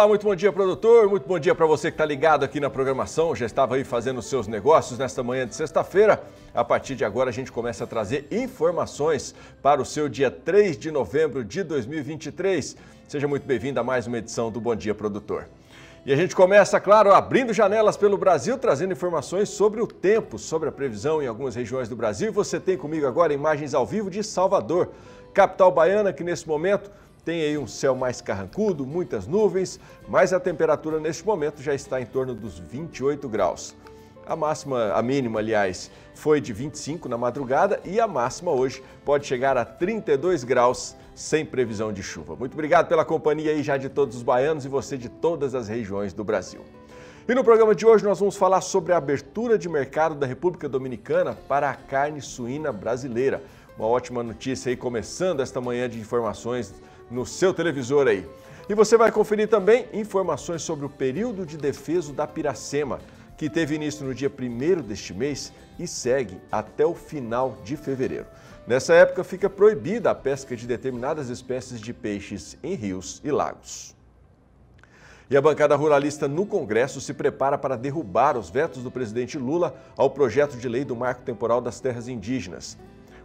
Olá, muito bom dia, produtor. Muito bom dia para você que está ligado aqui na programação. Já estava aí fazendo seus negócios nesta manhã de sexta-feira. A partir de agora, a gente começa a trazer informações para o seu dia 3 de novembro de 2023. Seja muito bem-vindo a mais uma edição do Bom Dia, produtor. E a gente começa, claro, abrindo janelas pelo Brasil, trazendo informações sobre o tempo, sobre a previsão em algumas regiões do Brasil. Você tem comigo agora imagens ao vivo de Salvador, capital baiana, que nesse momento tem aí um céu mais carrancudo, muitas nuvens, mas a temperatura neste momento já está em torno dos 28 graus. A máxima, a mínima, aliás, foi de 25 na madrugada e a máxima hoje pode chegar a 32 graus sem previsão de chuva. Muito obrigado pela companhia aí já de todos os baianos e você de todas as regiões do Brasil. E no programa de hoje nós vamos falar sobre a abertura de mercado da República Dominicana para a carne suína brasileira. Uma ótima notícia aí começando esta manhã de informações no seu televisor aí. E você vai conferir também informações sobre o período de defeso da Piracema, que teve início no dia 1 deste mês e segue até o final de fevereiro. Nessa época fica proibida a pesca de determinadas espécies de peixes em rios e lagos. E a bancada ruralista no Congresso se prepara para derrubar os vetos do presidente Lula ao projeto de lei do Marco Temporal das Terras Indígenas.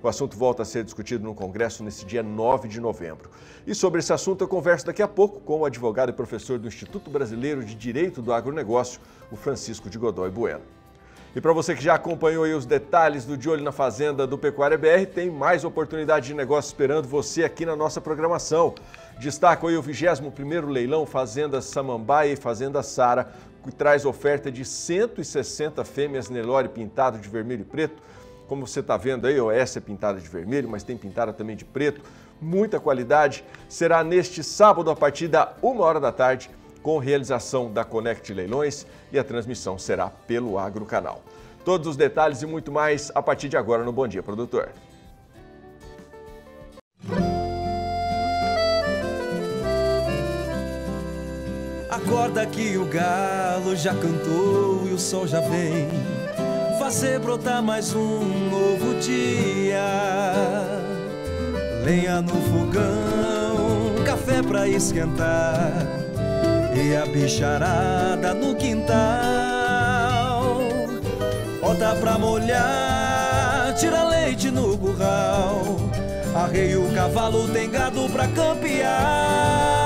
O assunto volta a ser discutido no Congresso nesse dia 9 de novembro. E sobre esse assunto eu converso daqui a pouco com o advogado e professor do Instituto Brasileiro de Direito do Agronegócio, o Francisco de Godoy Bueno. E para você que já acompanhou os detalhes do De Olho na Fazenda do Pecuária BR, tem mais oportunidade de negócio esperando você aqui na nossa programação. Destaco aí o 21º leilão Fazenda Samambaia e Fazenda Sara, que traz oferta de 160 fêmeas Nelore pintado de vermelho e preto, como você está vendo aí, essa é pintada de vermelho, mas tem pintada também de preto. Muita qualidade. Será neste sábado a partir da uma hora da tarde, com realização da Conect Leilões e a transmissão será pelo Agro Canal. Todos os detalhes e muito mais a partir de agora no Bom Dia Produtor. Acorda que o galo já cantou e o sol já vem fazer brotar mais um novo dia. Lenha no fogão, café pra esquentar e a bicharada no quintal. Bota pra molhar, tira leite no curral. Arreia o cavalo, tem gado pra campear.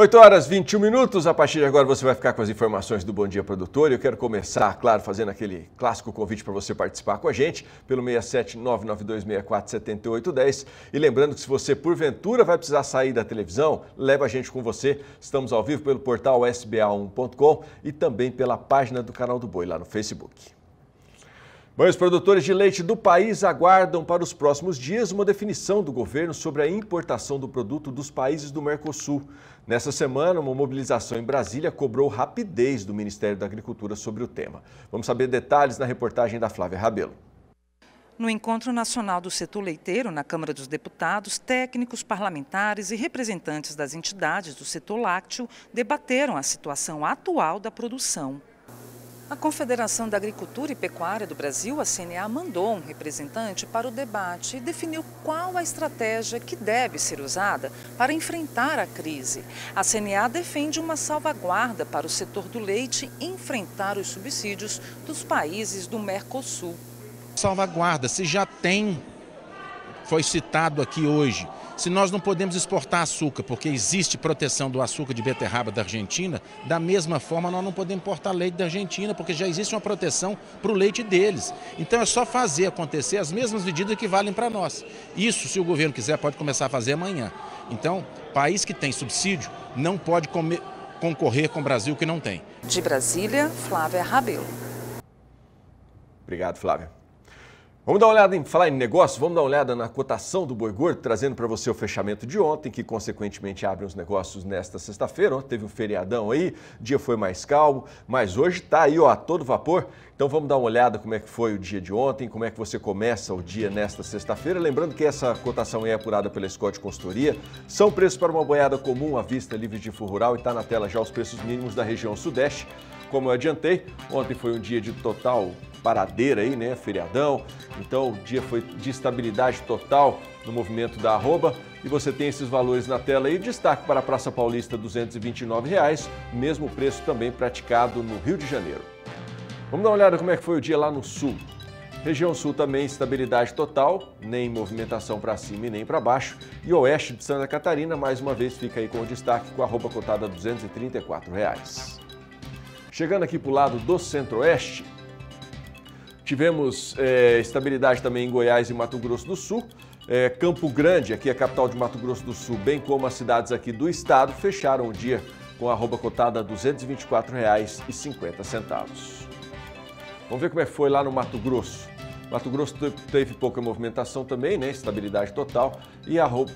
8 horas 21 minutos. A partir de agora você vai ficar com as informações do Bom Dia Produtor. Eu quero começar, claro, fazendo aquele clássico convite para você participar com a gente pelo 67992647810. E lembrando que se você porventura vai precisar sair da televisão, leva a gente com você. Estamos ao vivo pelo portal sba1.com e também pela página do canal do Boi lá no Facebook. Bom, os produtores de leite do país aguardam para os próximos dias uma definição do governo sobre a importação do produto dos países do Mercosul. Nessa semana, uma mobilização em Brasília cobrou rapidez do Ministério da Agricultura sobre o tema. Vamos saber detalhes na reportagem da Flávia Rabelo. No Encontro Nacional do Setor Leiteiro, na Câmara dos Deputados, técnicos, parlamentares e representantes das entidades do setor lácteo debateram a situação atual da produção. A Confederação da Agricultura e Pecuária do Brasil, a CNA, mandou um representante para o debate e definiu qual a estratégia que deve ser usada para enfrentar a crise. A CNA defende uma salvaguarda para o setor do leite enfrentar os subsídios dos países do Mercosul. Salvaguarda, se já tem, foi citado aqui hoje, se nós não podemos exportar açúcar, porque existe proteção do açúcar de beterraba da Argentina, da mesma forma nós não podemos importar leite da Argentina, porque já existe uma proteção para o leite deles. Então é só fazer acontecer as mesmas medidas que valem para nós. Isso, se o governo quiser, pode começar a fazer amanhã. Então, país que tem subsídio não pode comer, concorrer com o Brasil que não tem. De Brasília, Flávia Rabelo. Obrigado, Flávia. Vamos dar uma olhada em falar em negócio, vamos dar uma olhada na cotação do boi gordo, trazendo para você o fechamento de ontem, que consequentemente abre os negócios nesta sexta-feira. Ontem teve um feriadão aí, o dia foi mais calmo, mas hoje está aí ó, a todo vapor. Então vamos dar uma olhada como é que foi o dia de ontem, como é que você começa o dia nesta sexta-feira. Lembrando que essa cotação é apurada pela Scott Consultoria. São preços para uma boiada comum à vista livre de furo rural e está na tela já os preços mínimos da região sudeste. Como eu adiantei, ontem foi um dia de total paradeira aí, né? Feriadão. Então o dia foi de estabilidade total no movimento da arroba. E você tem esses valores na tela aí. Destaque para a Praça Paulista, 229 reais, mesmo preço também praticado no Rio de Janeiro. Vamos dar uma olhada como é que foi o dia lá no sul. Região sul também estabilidade total, nem movimentação para cima e nem para baixo. E oeste de Santa Catarina, mais uma vez, fica aí com o destaque com a roupa cotada 234 reais. Chegando aqui para o lado do centro-oeste, tivemos é, estabilidade também em Goiás e Mato Grosso do Sul. É, Campo Grande, aqui a capital de Mato Grosso do Sul, bem como as cidades aqui do estado, fecharam o dia com a roupa cotada a R$ 224,50. Vamos ver como é que foi lá no Mato Grosso. Mato Grosso teve pouca movimentação também, né? Estabilidade total e a roupa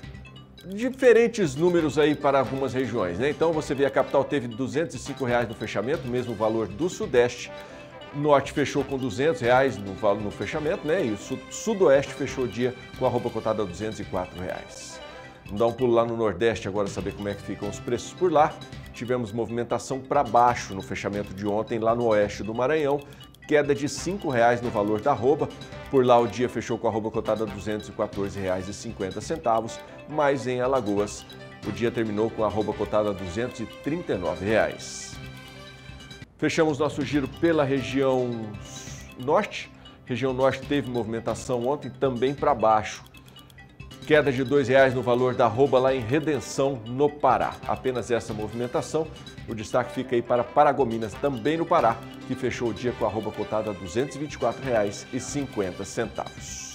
diferentes números aí para algumas regiões, né? Então você vê a capital teve 205 reais no fechamento, mesmo valor do Sudeste. Norte fechou com 200 reais no, no fechamento, né? E o Sudoeste fechou o dia com a roupa cotada a 204 reais. Vamos dar um pulo lá no Nordeste agora saber como é que ficam os preços por lá. Tivemos movimentação para baixo no fechamento de ontem lá no oeste do Maranhão queda de R$ 5,00 no valor da arroba. Por lá o dia fechou com a arroba cotada a R$ 214,50, mas em Alagoas o dia terminou com a arroba cotada a R$ 239. Reais. Fechamos nosso giro pela região norte. Região norte teve movimentação ontem também para baixo. Queda de R$ 2,00 no valor da arroba lá em Redenção, no Pará. Apenas essa movimentação. O destaque fica aí para Paragominas, também no Pará, que fechou o dia com a arroba cotada a R$ 224,50.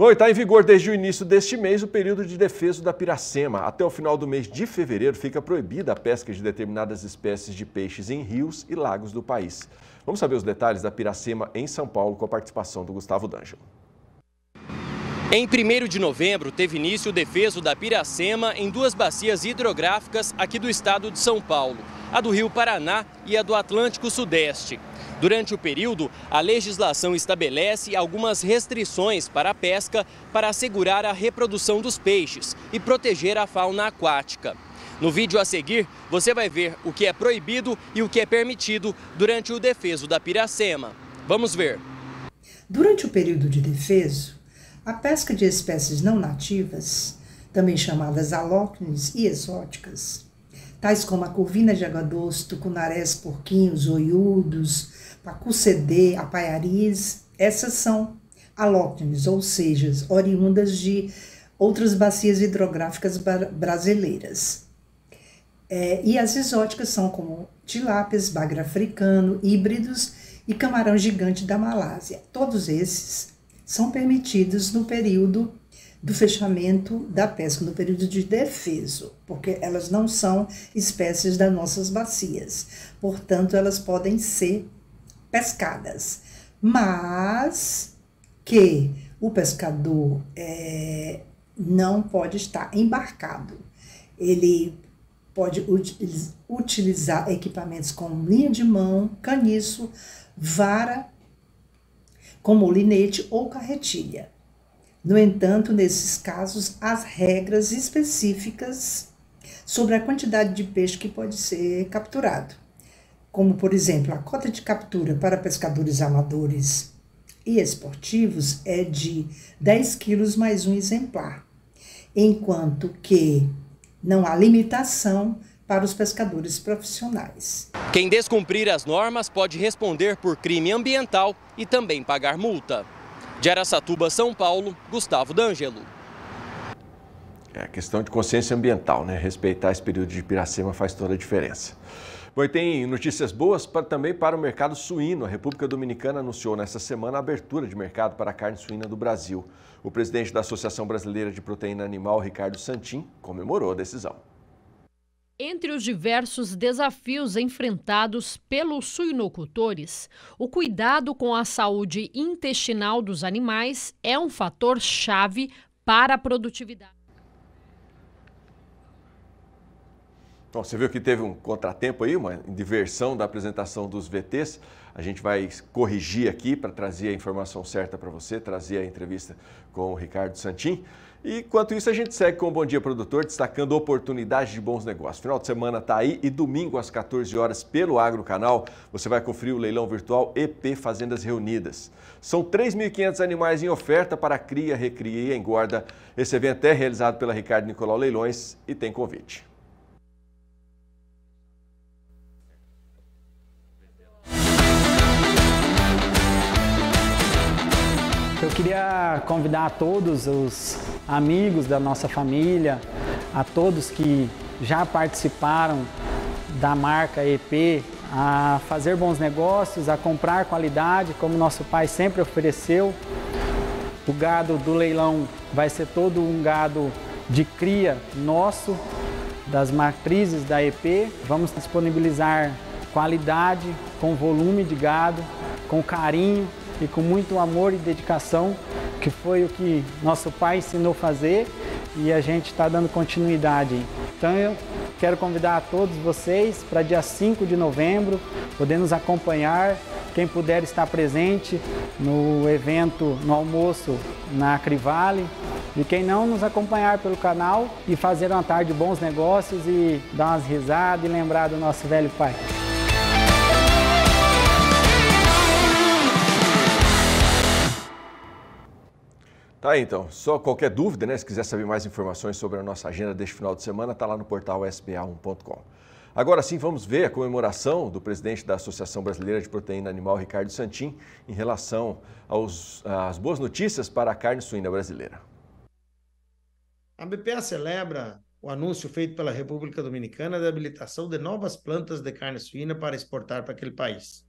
Bom, está em vigor desde o início deste mês o período de defesa da piracema. Até o final do mês de fevereiro fica proibida a pesca de determinadas espécies de peixes em rios e lagos do país. Vamos saber os detalhes da piracema em São Paulo com a participação do Gustavo D'Angelo. Em 1 de novembro, teve início o defeso da Piracema em duas bacias hidrográficas aqui do estado de São Paulo, a do Rio Paraná e a do Atlântico Sudeste. Durante o período, a legislação estabelece algumas restrições para a pesca para assegurar a reprodução dos peixes e proteger a fauna aquática. No vídeo a seguir, você vai ver o que é proibido e o que é permitido durante o defeso da Piracema. Vamos ver. Durante o período de defeso, a pesca de espécies não nativas, também chamadas alóctones e exóticas, tais como a corvina de água doce, tucunarés, porquinhos, oiudos, pacucedê, apaiaris, essas são alóctones, ou seja, oriundas de outras bacias hidrográficas brasileiras. É, e as exóticas são como tilápias, bagre africano, híbridos e camarão gigante da Malásia. Todos esses são permitidos no período do fechamento da pesca, no período de defeso, porque elas não são espécies das nossas bacias. Portanto, elas podem ser pescadas, mas que o pescador é, não pode estar embarcado. Ele pode utilizar equipamentos como linha de mão, caniço, vara como molinete ou carretilha. No entanto, nesses casos, as regras específicas sobre a quantidade de peixe que pode ser capturado, como por exemplo, a cota de captura para pescadores amadores e esportivos é de 10 quilos mais um exemplar, enquanto que não há limitação para os pescadores profissionais. Quem descumprir as normas pode responder por crime ambiental e também pagar multa. De Aracatuba, São Paulo, Gustavo D'Angelo. É questão de consciência ambiental, né? Respeitar esse período de Piracema faz toda a diferença. Bom, e tem notícias boas para, também para o mercado suíno. A República Dominicana anunciou nesta semana a abertura de mercado para a carne suína do Brasil. O presidente da Associação Brasileira de Proteína Animal, Ricardo Santin, comemorou a decisão. Entre os diversos desafios enfrentados pelos suinocultores, o cuidado com a saúde intestinal dos animais é um fator chave para a produtividade. Bom, você viu que teve um contratempo aí, uma diversão da apresentação dos VTs. A gente vai corrigir aqui para trazer a informação certa para você, trazer a entrevista com o Ricardo Santin. E enquanto isso, a gente segue com o Bom Dia Produtor, destacando oportunidades de bons negócios. Final de semana está aí e domingo às 14 horas pelo Agro Canal, você vai conferir o leilão virtual EP Fazendas Reunidas. São 3.500 animais em oferta para cria, recria e engorda. Esse evento é realizado pela Ricardo Nicolau Leilões e tem convite. Queria convidar a todos os amigos da nossa família, a todos que já participaram da marca EP, a fazer bons negócios, a comprar qualidade, como nosso pai sempre ofereceu. O gado do leilão vai ser todo um gado de cria nosso, das matrizes da EP. Vamos disponibilizar qualidade, com volume de gado, com carinho e com muito amor e dedicação, que foi o que nosso pai ensinou a fazer e a gente está dando continuidade. Então eu quero convidar a todos vocês para dia 5 de novembro, poder nos acompanhar, quem puder estar presente no evento, no almoço na Crivale, e quem não nos acompanhar pelo canal e fazer uma tarde de bons negócios e dar umas risadas e lembrar do nosso velho pai. Tá aí, então. Só qualquer dúvida, né? Se quiser saber mais informações sobre a nossa agenda deste final de semana, tá lá no portal sba1.com. Agora sim, vamos ver a comemoração do presidente da Associação Brasileira de Proteína Animal, Ricardo Santin, em relação aos, às boas notícias para a carne suína brasileira. A BPA celebra o anúncio feito pela República Dominicana da habilitação de novas plantas de carne suína para exportar para aquele país.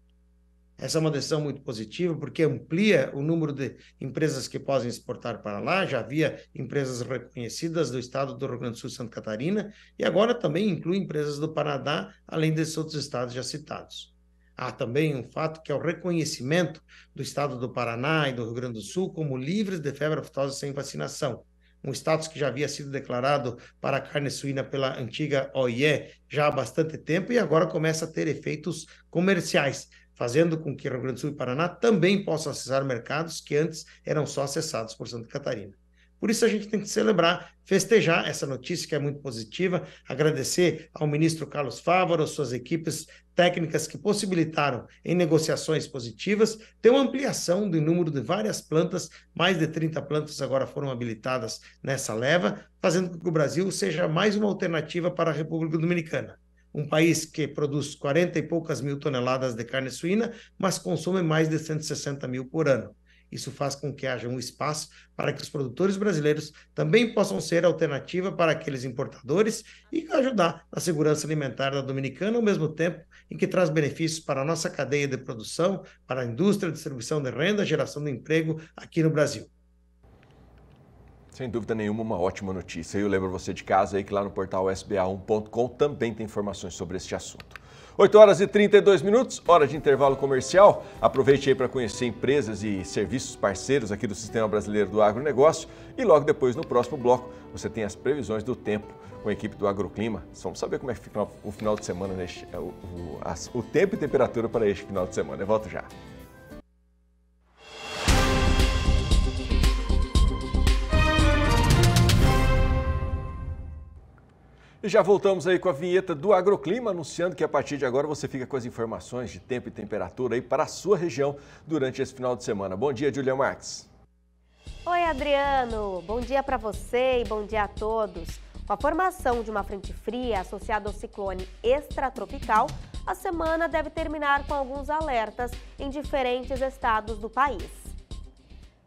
Essa é uma decisão muito positiva, porque amplia o número de empresas que podem exportar para lá. Já havia empresas reconhecidas do estado do Rio Grande do Sul e Santa Catarina, e agora também inclui empresas do Paraná, além desses outros estados já citados. Há também um fato que é o reconhecimento do estado do Paraná e do Rio Grande do Sul como livres de febre aftosa sem vacinação, um status que já havia sido declarado para a carne suína pela antiga OIE já há bastante tempo e agora começa a ter efeitos comerciais, fazendo com que Rio Grande do Sul e Paraná também possam acessar mercados que antes eram só acessados por Santa Catarina. Por isso a gente tem que celebrar, festejar essa notícia que é muito positiva, agradecer ao ministro Carlos Fávaro, suas equipes técnicas que possibilitaram, em negociações positivas, ter uma ampliação do número de várias plantas, mais de 30 plantas agora foram habilitadas nessa leva, fazendo com que o Brasil seja mais uma alternativa para a República Dominicana um país que produz 40 e poucas mil toneladas de carne suína, mas consome mais de 160 mil por ano. Isso faz com que haja um espaço para que os produtores brasileiros também possam ser alternativa para aqueles importadores e ajudar na segurança alimentar da Dominicana, ao mesmo tempo em que traz benefícios para a nossa cadeia de produção, para a indústria, distribuição de renda, geração de emprego aqui no Brasil. Sem dúvida nenhuma, uma ótima notícia. Eu lembro você de casa aí que lá no portal sba1.com também tem informações sobre este assunto. 8 horas e 32 minutos, hora de intervalo comercial. Aproveite aí para conhecer empresas e serviços parceiros aqui do Sistema Brasileiro do Agronegócio. E logo depois, no próximo bloco, você tem as previsões do tempo com a equipe do Agroclima. Vamos saber como é que fica o final de semana, neste, o, o, as, o tempo e temperatura para este final de semana. Eu volto já. E já voltamos aí com a vinheta do Agroclima, anunciando que a partir de agora você fica com as informações de tempo e temperatura aí para a sua região durante esse final de semana. Bom dia, Julia Marques. Oi, Adriano. Bom dia para você e bom dia a todos. Com a formação de uma frente fria associada ao ciclone extratropical, a semana deve terminar com alguns alertas em diferentes estados do país.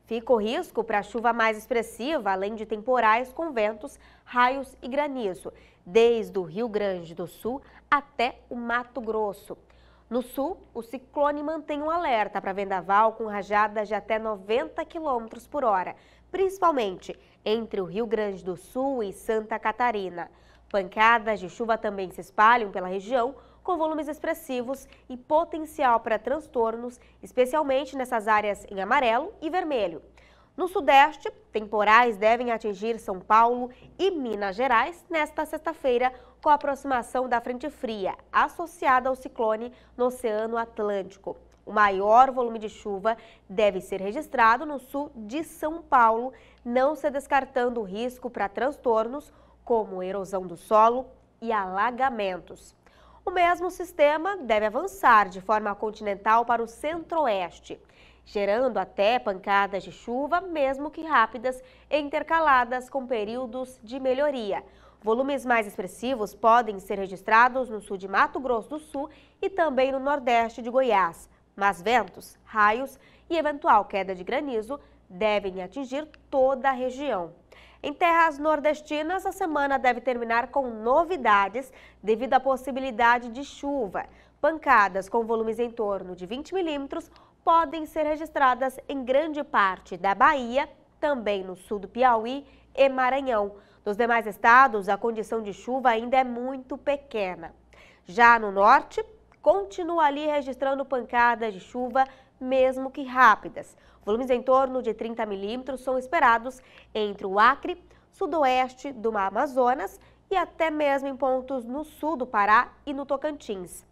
Fica o risco para chuva mais expressiva, além de temporais com ventos, raios e granizo desde o Rio Grande do Sul até o Mato Grosso. No sul, o ciclone mantém um alerta para vendaval com rajadas de até 90 km por hora, principalmente entre o Rio Grande do Sul e Santa Catarina. Pancadas de chuva também se espalham pela região, com volumes expressivos e potencial para transtornos, especialmente nessas áreas em amarelo e vermelho. No Sudeste, temporais devem atingir São Paulo e Minas Gerais nesta sexta-feira, com a aproximação da frente fria associada ao ciclone no Oceano Atlântico. O maior volume de chuva deve ser registrado no sul de São Paulo, não se descartando o risco para transtornos como erosão do solo e alagamentos. O mesmo sistema deve avançar de forma continental para o centro-oeste, gerando até pancadas de chuva, mesmo que rápidas intercaladas com períodos de melhoria. Volumes mais expressivos podem ser registrados no sul de Mato Grosso do Sul e também no nordeste de Goiás, mas ventos, raios e eventual queda de granizo devem atingir toda a região. Em terras nordestinas, a semana deve terminar com novidades devido à possibilidade de chuva. Pancadas com volumes em torno de 20 milímetros podem ser registradas em grande parte da Bahia, também no sul do Piauí e Maranhão. Nos demais estados, a condição de chuva ainda é muito pequena. Já no norte, continua ali registrando pancadas de chuva, mesmo que rápidas. Volumes em torno de 30 milímetros são esperados entre o Acre, sudoeste do Amazonas e até mesmo em pontos no sul do Pará e no Tocantins.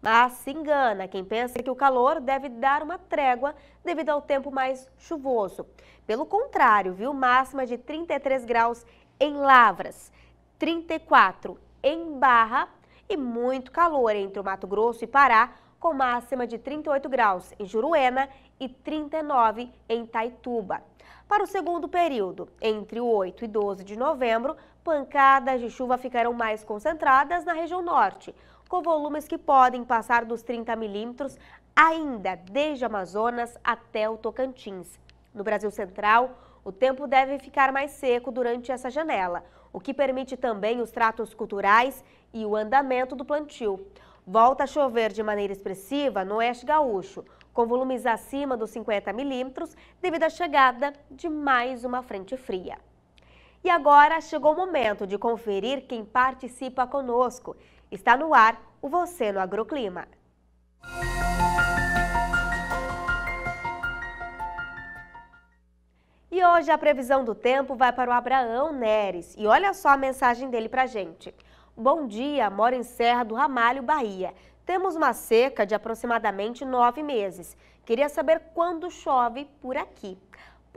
Mas se engana quem pensa que o calor deve dar uma trégua devido ao tempo mais chuvoso. Pelo contrário, viu? Máxima de 33 graus em Lavras, 34 em Barra e muito calor entre o Mato Grosso e Pará, com máxima de 38 graus em Juruena e 39 em Taituba. Para o segundo período, entre 8 e 12 de novembro, pancadas de chuva ficarão mais concentradas na região norte, com volumes que podem passar dos 30 milímetros ainda desde Amazonas até o Tocantins. No Brasil Central, o tempo deve ficar mais seco durante essa janela, o que permite também os tratos culturais e o andamento do plantio. Volta a chover de maneira expressiva no oeste gaúcho, com volumes acima dos 50 milímetros, devido à chegada de mais uma frente fria. E agora chegou o momento de conferir quem participa conosco. Está no ar o Você no Agroclima. E hoje a previsão do tempo vai para o Abraão Neres. E olha só a mensagem dele para gente. Bom dia, moro em Serra do Ramalho, Bahia. Temos uma seca de aproximadamente nove meses. Queria saber quando chove por aqui.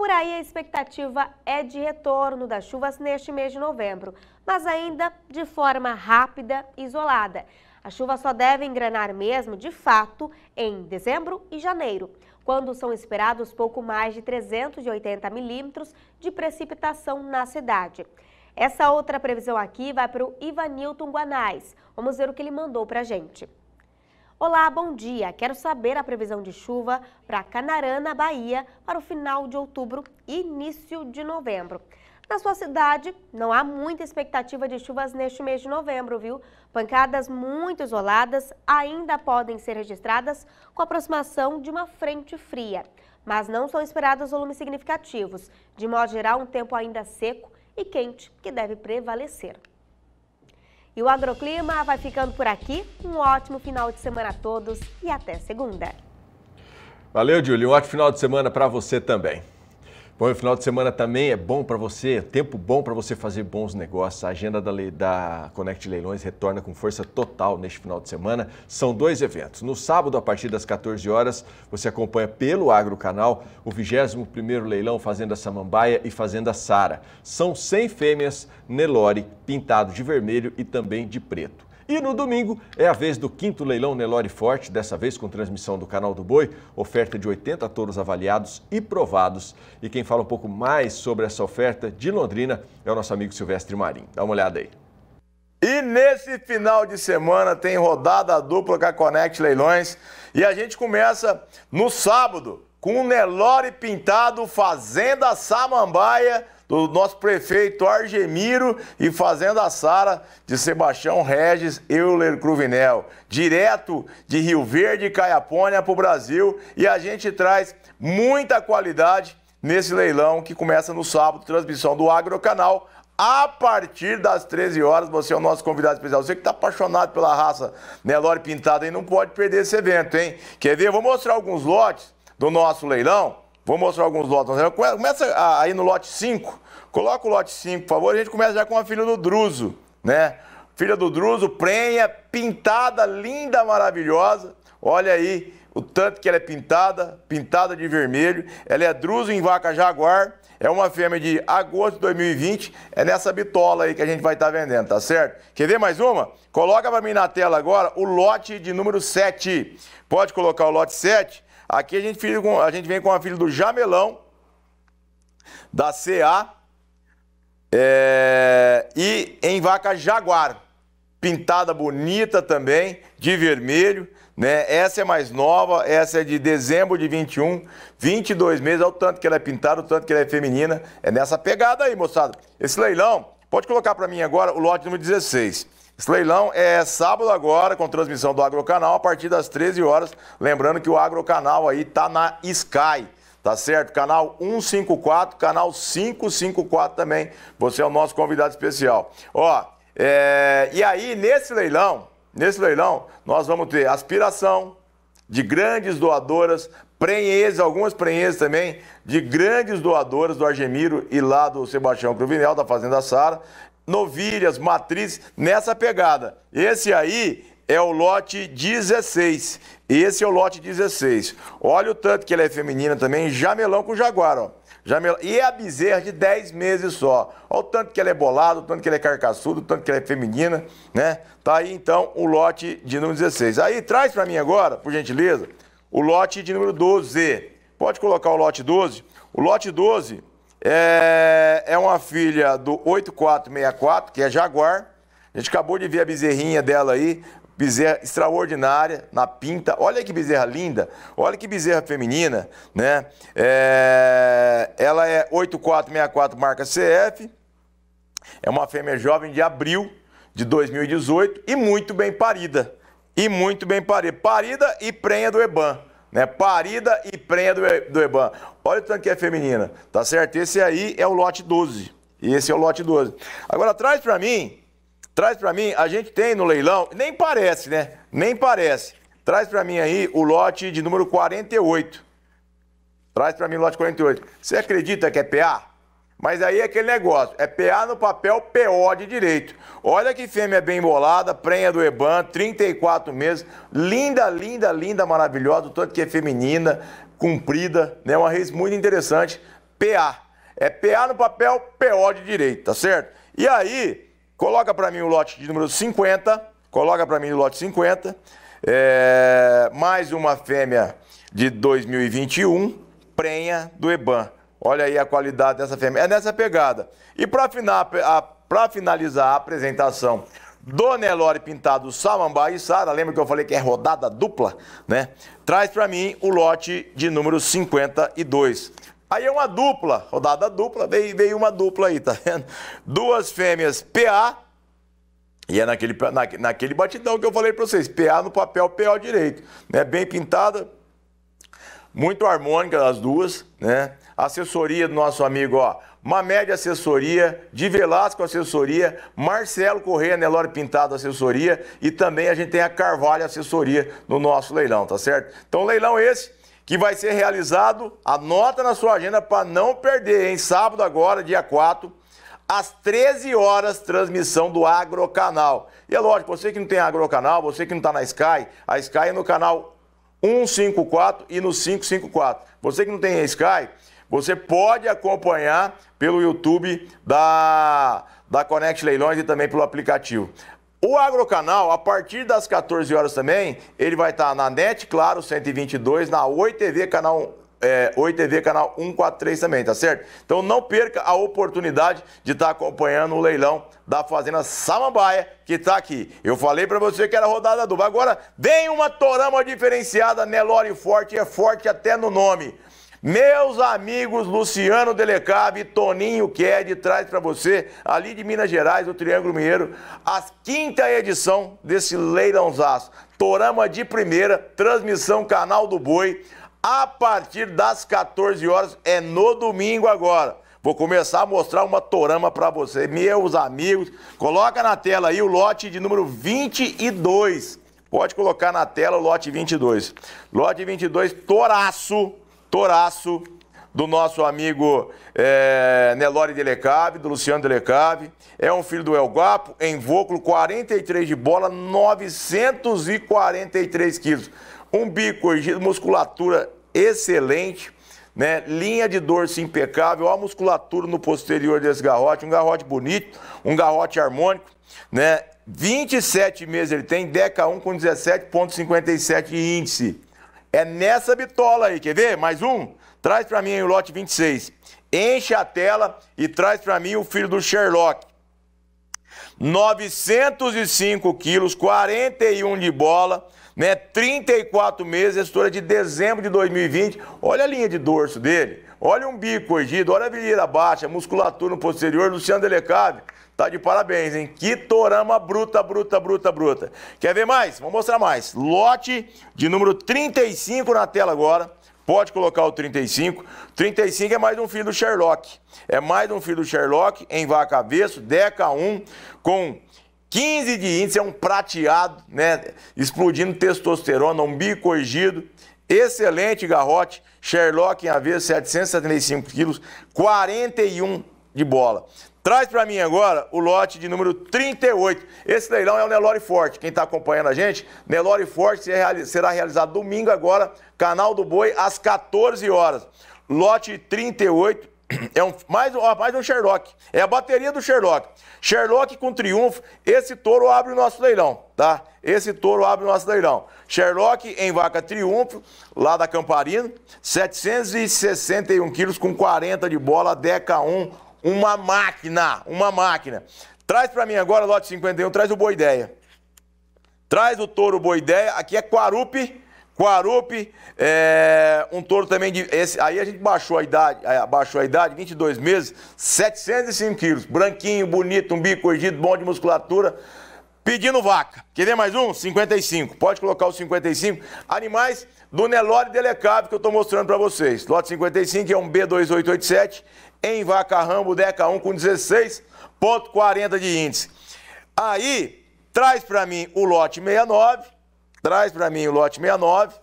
Por aí a expectativa é de retorno das chuvas neste mês de novembro, mas ainda de forma rápida e isolada. A chuva só deve engrenar mesmo, de fato, em dezembro e janeiro, quando são esperados pouco mais de 380 milímetros de precipitação na cidade. Essa outra previsão aqui vai para o Ivanilton Guanais. Vamos ver o que ele mandou para a gente. Olá, bom dia. Quero saber a previsão de chuva para Canarana, Bahia, para o final de outubro e início de novembro. Na sua cidade, não há muita expectativa de chuvas neste mês de novembro, viu? Pancadas muito isoladas ainda podem ser registradas com a aproximação de uma frente fria, mas não são esperados volumes significativos. De modo geral, um tempo ainda seco e quente que deve prevalecer. E o Agroclima vai ficando por aqui. Um ótimo final de semana a todos e até segunda. Valeu, Júlio. Um ótimo final de semana para você também. Bom, o final de semana também é bom para você, tempo bom para você fazer bons negócios. A agenda da, da Connect Leilões retorna com força total neste final de semana. São dois eventos. No sábado, a partir das 14 horas, você acompanha pelo Agro Canal o 21º leilão Fazenda Samambaia e Fazenda Sara. São 100 fêmeas Nelore pintado de vermelho e também de preto. E no domingo é a vez do quinto leilão Nelore Forte, dessa vez com transmissão do Canal do Boi, oferta de 80 touros avaliados e provados. E quem fala um pouco mais sobre essa oferta de Londrina é o nosso amigo Silvestre Marim. Dá uma olhada aí. E nesse final de semana tem rodada dupla com a Connect Leilões e a gente começa no sábado com o Nelore Pintado Fazenda Samambaia do nosso prefeito Argemiro e Fazenda Sara de Sebastião Regis Euler Cruvinel, direto de Rio Verde e Caiapônia para o Brasil e a gente traz muita qualidade nesse leilão que começa no sábado, transmissão do Agrocanal, a partir das 13 horas, você é o nosso convidado especial. Você que está apaixonado pela raça Nelore Pintada aí, não pode perder esse evento, hein? Quer ver? Vou mostrar alguns lotes do nosso leilão. Vou mostrar alguns lotes. Começa aí no lote 5. Coloca o lote 5, por favor. A gente começa já com a filha do Druso, né? Filha do Druso, prenha, pintada, linda, maravilhosa. Olha aí o tanto que ela é pintada, pintada de vermelho. Ela é Druso em vaca jaguar. É uma fêmea de agosto de 2020. É nessa bitola aí que a gente vai estar tá vendendo, tá certo? Quer ver mais uma? Coloca para mim na tela agora o lote de número 7. Pode colocar o lote 7. Aqui a gente, a gente vem com a filha do Jamelão, da CA, é, e em vaca jaguar, pintada bonita também, de vermelho, né? Essa é mais nova, essa é de dezembro de 21, 22 meses, olha o tanto que ela é pintada, o tanto que ela é feminina, é nessa pegada aí, moçada. Esse leilão, pode colocar para mim agora o lote número 16. Esse leilão é sábado agora, com transmissão do Agrocanal, a partir das 13 horas. Lembrando que o Agrocanal aí tá na Sky. Tá certo? Canal 154, canal 554 também. Você é o nosso convidado especial. Ó, é, e aí nesse leilão, nesse leilão, nós vamos ter aspiração de grandes doadoras, prenhez, algumas prenhez também, de grandes doadoras do Argemiro e lá do Sebastião Cruvinel, da Fazenda Sara, novilhas, matrizes, nessa pegada. Esse aí é o lote 16. Esse é o lote 16. Olha o tanto que ela é feminina também, jamelão com jaguar, ó. Jamel... E é a bezerra de 10 meses só. Olha o tanto que ela é bolada, o tanto que ela é carcaçudo, o tanto que ela é feminina, né? Tá aí então o lote de número 16. Aí traz para mim agora, por gentileza, o lote de número 12. Pode colocar o lote 12? O lote 12 é, é uma filha do 8464, que é Jaguar. A gente acabou de ver a bezerrinha dela aí, bezerra extraordinária na pinta. Olha que bezerra linda, olha que bezerra feminina, né? É, ela é 8464 marca CF, é uma fêmea jovem de abril de 2018 e muito bem parida. E muito bem parida. Parida e prenha do EBAN. Né? Parida e prenha do, do EBAN. Olha o tanto que é feminina, tá certo? Esse aí é o lote 12. E esse é o lote 12. Agora traz para mim Traz para mim, a gente tem no leilão, nem parece, né? Nem parece. Traz para mim aí o lote de número 48. Traz para mim o lote 48. Você acredita que é PA? Mas aí é aquele negócio, é PA no papel PO de direito. Olha que fêmea bem bolada, prenha do EBAN, 34 meses, linda, linda, linda, maravilhosa, tanto que é feminina, comprida, né? Uma race muito interessante, PA. É PA no papel PO de direito, tá certo? E aí, Coloca para mim o lote de número 50. Coloca para mim o lote 50. É, mais uma fêmea de 2021, prenha do EBAN. Olha aí a qualidade dessa fêmea. É nessa pegada. E para finalizar a apresentação do Nelore Pintado Samambaia e Sara, lembra que eu falei que é rodada dupla, né? Traz para mim o lote de número 52. Aí é uma dupla, rodada dupla, veio, veio uma dupla aí, tá vendo? Duas fêmeas PA, e é naquele, na, naquele batidão que eu falei para vocês, PA no papel PO direito, né? Bem pintada, muito harmônica as duas, né? Assessoria do nosso amigo, ó, Mamed Assessoria, de Velasco Assessoria, Marcelo Correia, Nelore Pintado Assessoria e também a gente tem a Carvalho Assessoria no nosso leilão, tá certo? Então, leilão esse que vai ser realizado, anota na sua agenda para não perder, em sábado agora, dia 4, às 13 horas, transmissão do Agrocanal. E é lógico, você que não tem Agrocanal, você que não está na Sky, a Sky é no canal 154 e no 554. Você que não tem Sky, você pode acompanhar pelo YouTube da, da Connect Leilões e também pelo aplicativo. O Agrocanal, a partir das 14 horas também, ele vai estar na NET, claro, 122, na Oi TV, canal é, Oi TV, canal 143 também, tá certo? Então não perca a oportunidade de estar acompanhando o leilão da Fazenda Samambaia, que está aqui. Eu falei para você que era rodada dupla. Agora vem uma torama diferenciada, Nelore Forte, é forte até no nome. Meus amigos Luciano Delecave, Toninho Ked, traz para você, ali de Minas Gerais, o Triângulo Mineiro, a quinta edição desse leilãozaço. Torama de primeira, transmissão Canal do Boi, a partir das 14 horas, é no domingo agora. Vou começar a mostrar uma torama para você, meus amigos. Coloca na tela aí o lote de número 22. Pode colocar na tela o lote 22. Lote 22, toraço toraço, do nosso amigo é, Nelore Delecave, do Luciano Delecave. É um filho do El Guapo, em vôculo, 43 de bola, 943 quilos. Um bico corrigido, musculatura excelente, né? Linha de dorso impecável, a musculatura no posterior desse garrote, um garrote bonito, um garrote harmônico, né? 27 meses ele tem, DECA 1 com 17,57 de índice. É nessa bitola aí, quer ver? Mais um? Traz para mim aí o lote 26. Enche a tela e traz para mim o filho do Sherlock. 905 quilos, 41 de bola, né? 34 meses, história de dezembro de 2020. Olha a linha de dorso dele. Olha um bico corrigido, olha a virilha baixa, musculatura no posterior, Luciano Delecave. Tá de parabéns, hein? Que torama bruta, bruta, bruta, bruta. Quer ver mais? Vou mostrar mais. Lote de número 35 na tela agora. Pode colocar o 35. 35 é mais um filho do Sherlock. É mais um filho do Sherlock em vaca avesso, Deca 1, com 15 de índice, é um prateado, né? Explodindo testosterona, um bico corrigido. Excelente garrote. Sherlock em avesso, 775 quilos, 41 de bola. Traz para mim agora o lote de número 38. Esse leilão é o Nelore Forte. Quem está acompanhando a gente, Nelore Forte será realizado domingo agora, canal do Boi, às 14 horas. Lote 38 é um, mais, mais um Sherlock. É a bateria do Sherlock. Sherlock com triunfo. Esse touro abre o nosso leilão, tá? Esse touro abre o nosso leilão. Sherlock em vaca triunfo, lá da Camparino. 761 quilos com 40 de bola, Deca 1 uma máquina, uma máquina. Traz para mim agora, lote 51, traz o Boa Ideia. Traz o touro Boa Ideia. Aqui é Quarupi. Quarupi, é, um touro também de. Esse, aí a gente baixou a idade, é, baixou a idade, 22 meses, 705 quilos. Branquinho, bonito, um bico corrigido, bom de musculatura. Pedindo vaca. Quer ver mais um? 55. Pode colocar o 55. Animais do Nelore Delecave que eu estou mostrando para vocês. Lote 55 é um B2887 em vaca rambo Deca 1 com 16,40 de índice. Aí, traz para mim o lote 69, traz para mim o lote 69,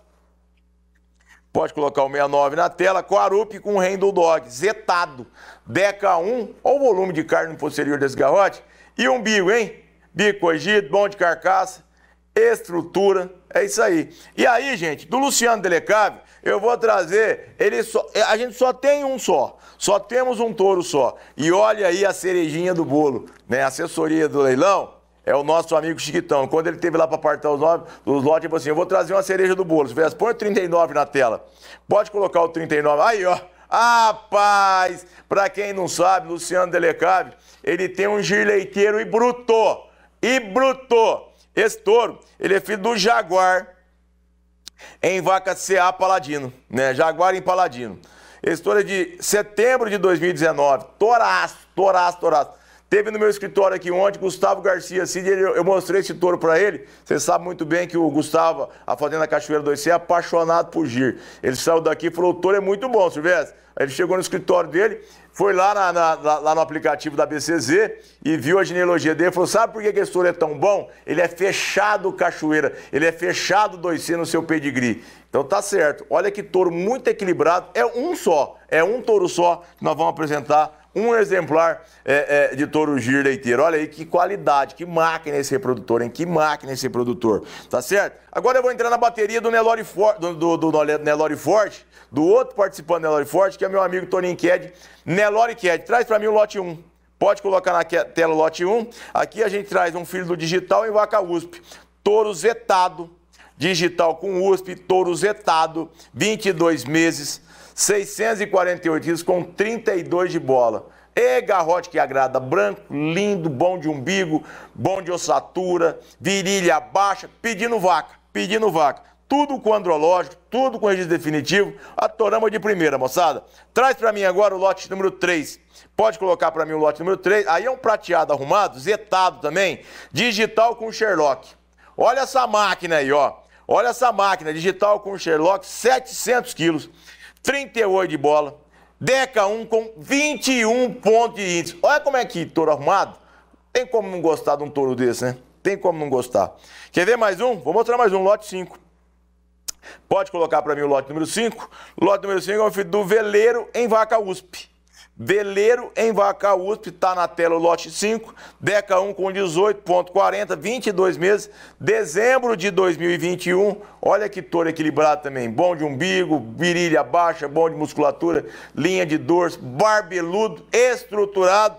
pode colocar o 69 na tela, Quarupi com Handle Dog, zetado, Deca 1, olha o volume de carne no posterior desse garrote, e um bico, hein? Bico corrigido, bom de carcaça, estrutura, é isso aí. E aí, gente, do Luciano Delecave, eu vou trazer, ele só, a gente só tem um só, só temos um touro só. E olha aí a cerejinha do bolo, né? A assessoria do leilão é o nosso amigo Chiquitão. Quando ele teve lá para apartar os, nove, os lotes, ele falou assim: eu vou trazer uma cereja do bolo. Você põe o 39 na tela. Pode colocar o 39. Aí, ó. Rapaz, para quem não sabe, Luciano Delecave, ele tem um girleiteiro e bruto. E bruto. Esse touro, ele é filho do Jaguar em vaca CA Paladino, né? Jaguar em Paladino. É de setembro de 2019. Toraço, toraço, toraço. Teve no meu escritório aqui ontem, Gustavo Garcia Cid, eu mostrei esse touro para ele. Você sabe muito bem que o Gustavo, a Fazenda Cachoeira 2C, é apaixonado por gir. Ele saiu daqui e falou: o touro é muito bom, Silvestre. Aí ele chegou no escritório dele, foi lá, na, na, lá no aplicativo da BCZ e viu a genealogia dele. Falou: sabe por que esse touro é tão bom? Ele é fechado Cachoeira, ele é fechado 2C no seu pedigree. Então tá certo. Olha que touro muito equilibrado. É um só, é um touro só que nós vamos apresentar um exemplar é, é, de touro gir leiteiro. Olha aí que qualidade, que máquina esse reprodutor, hein? Que máquina esse reprodutor, tá certo? Agora eu vou entrar na bateria do Nelore, For, do, do, do Nelore Forte, do outro participante do Nelore Forte, que é meu amigo Toninho Ked. Nelore Ked, traz para mim o lote 1. Pode colocar na tela o lote 1. Aqui a gente traz um filho do digital em vaca USP. Touro zetado, digital com USP, touro zetado, 22 meses, 648 quilos com 32 de bola. E garrote que agrada, branco, lindo, bom de umbigo, bom de ossatura, virilha baixa, pedindo vaca, pedindo vaca. Tudo com andrológico, tudo com registro definitivo, a torama de primeira, moçada. Traz para mim agora o lote número 3. Pode colocar para mim o lote número 3. Aí é um prateado arrumado, zetado também, digital com Sherlock. Olha essa máquina aí, ó. Olha essa máquina, digital com Sherlock, 700 quilos. 38 de bola. Deca 1 com 21 pontos de índice. Olha como é que touro arrumado. Tem como não gostar de um touro desse, né? Tem como não gostar. Quer ver mais um? Vou mostrar mais um, lote 5. Pode colocar para mim o lote número 5. Lote número 5 é o filho do veleiro em vaca USP. Veleiro em vaca USP, está na tela o lote 5, DECA 1 com 18,40, 22 meses, dezembro de 2021. Olha que touro equilibrado também, bom de umbigo, virilha baixa, bom de musculatura, linha de dorso, barbeludo, estruturado.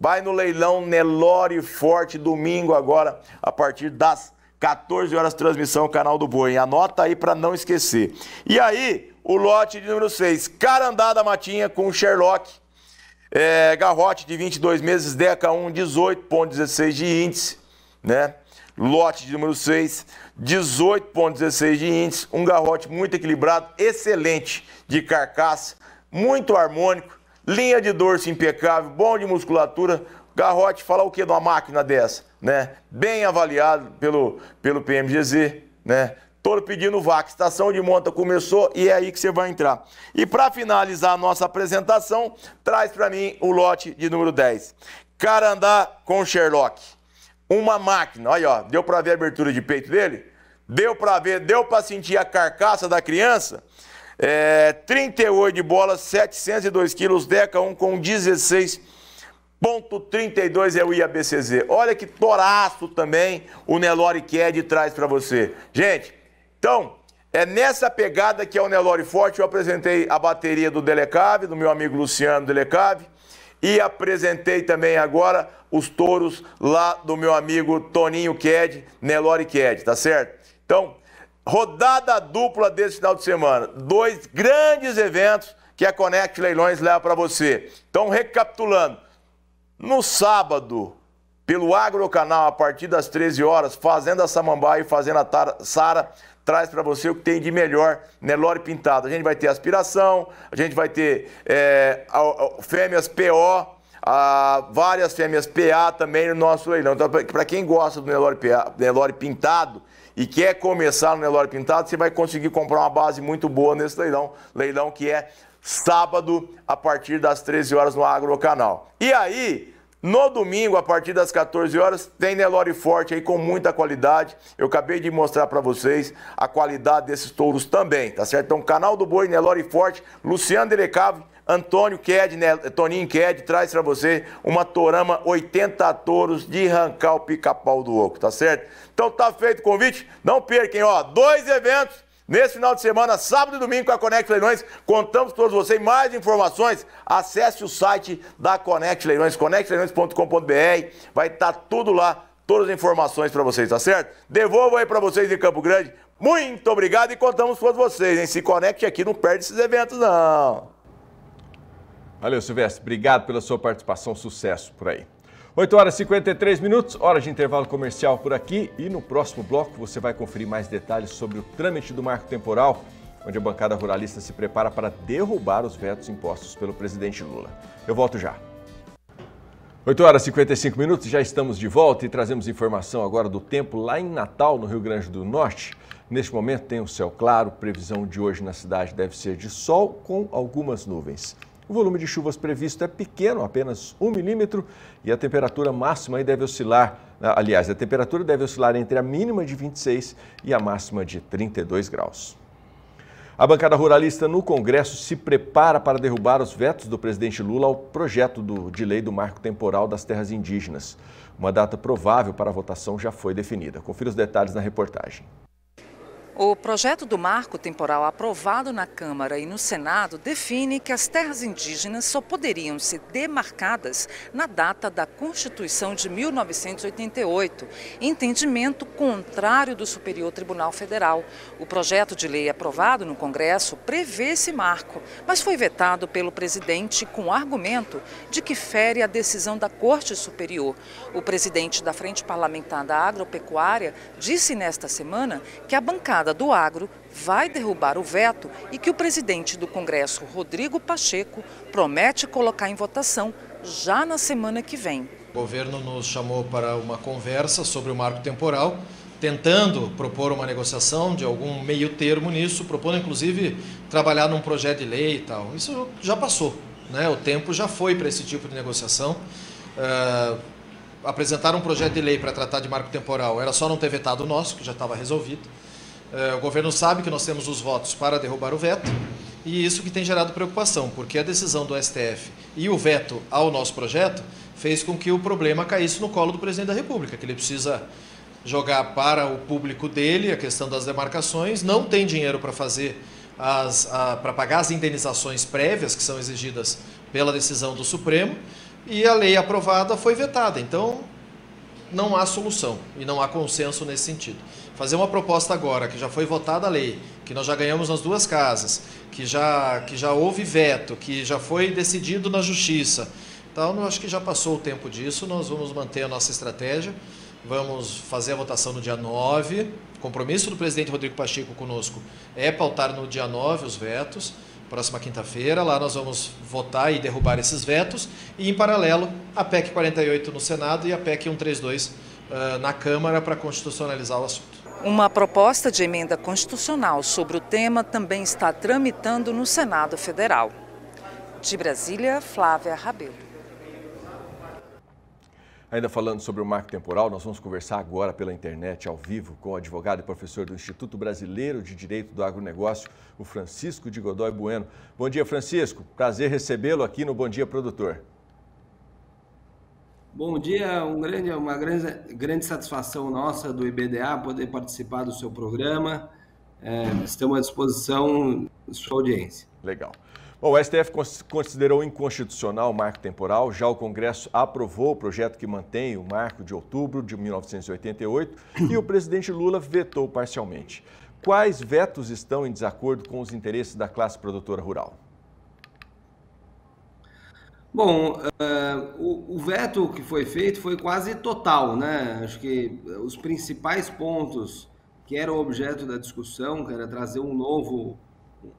Vai no leilão Nelore Forte, domingo agora, a partir das 14 horas, transmissão, canal do Boi. Anota aí para não esquecer. E aí, o lote de número 6, Carandá da Matinha com Sherlock é, garrote de 22 meses, DECA 1, 18,16 de índice, né? Lote de número 6, 18,16 de índice, um garrote muito equilibrado, excelente de carcaça, muito harmônico, linha de dorso impecável, bom de musculatura. Garrote, fala o que de uma máquina dessa, né? Bem avaliado pelo, pelo PMGZ, né? Todo pedindo vaca. Estação de monta começou e é aí que você vai entrar. E para finalizar a nossa apresentação, traz para mim o lote de número 10. Carandá com Sherlock. Uma máquina. Olha, ó, deu para ver a abertura de peito dele? Deu para ver, deu para sentir a carcaça da criança? É, 38 de bola, 702 quilos, Deca 1 com 16,32 é o IABCZ. Olha que toraço também o Nelore Ked traz para você. Gente, então, é nessa pegada que é o Nelore Forte, eu apresentei a bateria do Delecave, do meu amigo Luciano Delecave, e apresentei também agora os touros lá do meu amigo Toninho Ked, Nelore Ked, tá certo? Então, rodada dupla desse final de semana, dois grandes eventos que a Connect Leilões leva para você. Então, recapitulando, no sábado, pelo Agrocanal, a partir das 13 horas, Fazenda Samambaia e Fazenda Sara traz para você o que tem de melhor Nelore Pintado. A gente vai ter aspiração, a gente vai ter é, fêmeas PO, a, várias fêmeas PA também no nosso leilão. Então, para quem gosta do Nelore, PA, Nelore Pintado e quer começar no Nelore Pintado, você vai conseguir comprar uma base muito boa nesse leilão. Leilão que é sábado, a partir das 13 horas no Agrocanal. E aí, no domingo, a partir das 14 horas, tem Nelore Forte aí com muita qualidade. Eu acabei de mostrar para vocês a qualidade desses touros também, tá certo? Então, canal do Boi, Nelore Forte, Luciano Delecave, Antônio Ked, né, Toninho Ked, traz para você uma Torama 80 touros de arrancar o pica-pau do oco, tá certo? Então tá feito o convite, não perquem, ó, dois eventos Nesse final de semana, sábado e domingo, com a Conect Leilões, contamos todos vocês mais informações. Acesse o site da Conect Leilões, conectleilões.com.br. Vai estar tá tudo lá, todas as informações para vocês, tá certo? Devolvo aí para vocês em Campo Grande. Muito obrigado e contamos com vocês, hein? Se conecte aqui, não perde esses eventos, não. Valeu, Silvestre. Obrigado pela sua participação. Sucesso por aí. 8 horas e 53 minutos, hora de intervalo comercial por aqui e no próximo bloco você vai conferir mais detalhes sobre o trâmite do marco temporal, onde a bancada ruralista se prepara para derrubar os vetos impostos pelo presidente Lula. Eu volto já. 8 horas e 55 minutos, já estamos de volta e trazemos informação agora do tempo lá em Natal, no Rio Grande do Norte. Neste momento tem o céu claro, previsão de hoje na cidade deve ser de sol com algumas nuvens. O volume de chuvas previsto é pequeno, apenas 1 milímetro, e a temperatura máxima deve oscilar, né, aliás, a temperatura deve oscilar entre a mínima de 26 e a máxima de 32 graus. A bancada ruralista no Congresso se prepara para derrubar os vetos do presidente Lula ao projeto do, de lei do marco temporal das terras indígenas. Uma data provável para a votação já foi definida. Confira os detalhes na reportagem. O projeto do marco temporal aprovado na Câmara e no Senado define que as terras indígenas só poderiam ser demarcadas na data da Constituição de 1988, entendimento contrário do Superior Tribunal Federal. O projeto de lei aprovado no Congresso prevê esse marco, mas foi vetado pelo presidente com o argumento de que fere a decisão da Corte Superior. O presidente da Frente Parlamentar da Agropecuária disse nesta semana que a bancada bancada do agro vai derrubar o veto e que o presidente do Congresso, Rodrigo Pacheco, promete colocar em votação já na semana que vem. O governo nos chamou para uma conversa sobre o marco temporal, tentando propor uma negociação de algum meio termo nisso, propondo inclusive trabalhar num projeto de lei e tal. Isso já passou, né? o tempo já foi para esse tipo de negociação. Uh, apresentar um projeto de lei para tratar de marco temporal era só não ter vetado o nosso, que já estava resolvido. É, o governo sabe que nós temos os votos para derrubar o veto e isso que tem gerado preocupação, porque a decisão do STF e o veto ao nosso projeto fez com que o problema caísse no colo do presidente da República, que ele precisa jogar para o público dele a questão das demarcações, não tem dinheiro para fazer as para pagar as indenizações prévias que são exigidas pela decisão do Supremo e a lei aprovada foi vetada. Então não há solução e não há consenso nesse sentido. Fazer uma proposta agora que já foi votada a lei, que nós já ganhamos nas duas casas, que já que já houve veto, que já foi decidido na justiça. Então, eu acho que já passou o tempo disso, nós vamos manter a nossa estratégia. Vamos fazer a votação no dia 9. O compromisso do presidente Rodrigo Pacheco conosco é pautar no dia 9 os vetos. Próxima quinta-feira, lá nós vamos votar e derrubar esses vetos. E, em paralelo, a PEC 48 no Senado e a PEC 132 uh, na Câmara para constitucionalizar o assunto. Uma proposta de emenda constitucional sobre o tema também está tramitando no Senado Federal. De Brasília, Flávia Rabelo. Ainda falando sobre o marco temporal, nós vamos conversar agora pela internet, ao vivo, com o advogado e professor do Instituto Brasileiro de Direito do Agronegócio, o Francisco de Godoy Bueno. Bom dia, Francisco. Prazer recebê-lo aqui no Bom Dia Produtor. Bom dia, um grande, uma grande, grande satisfação nossa do IBDA poder participar do seu programa. É, estamos à disposição da sua audiência. Legal. Bom, o STF considerou inconstitucional o marco temporal, já o Congresso aprovou o projeto que mantém o marco de outubro de 1988 e o presidente Lula vetou parcialmente. Quais vetos estão em desacordo com os interesses da classe produtora rural? Bom, uh, o, o, veto que foi feito foi quase total, né? Acho que os principais pontos que eram objeto da discussão, que era trazer um novo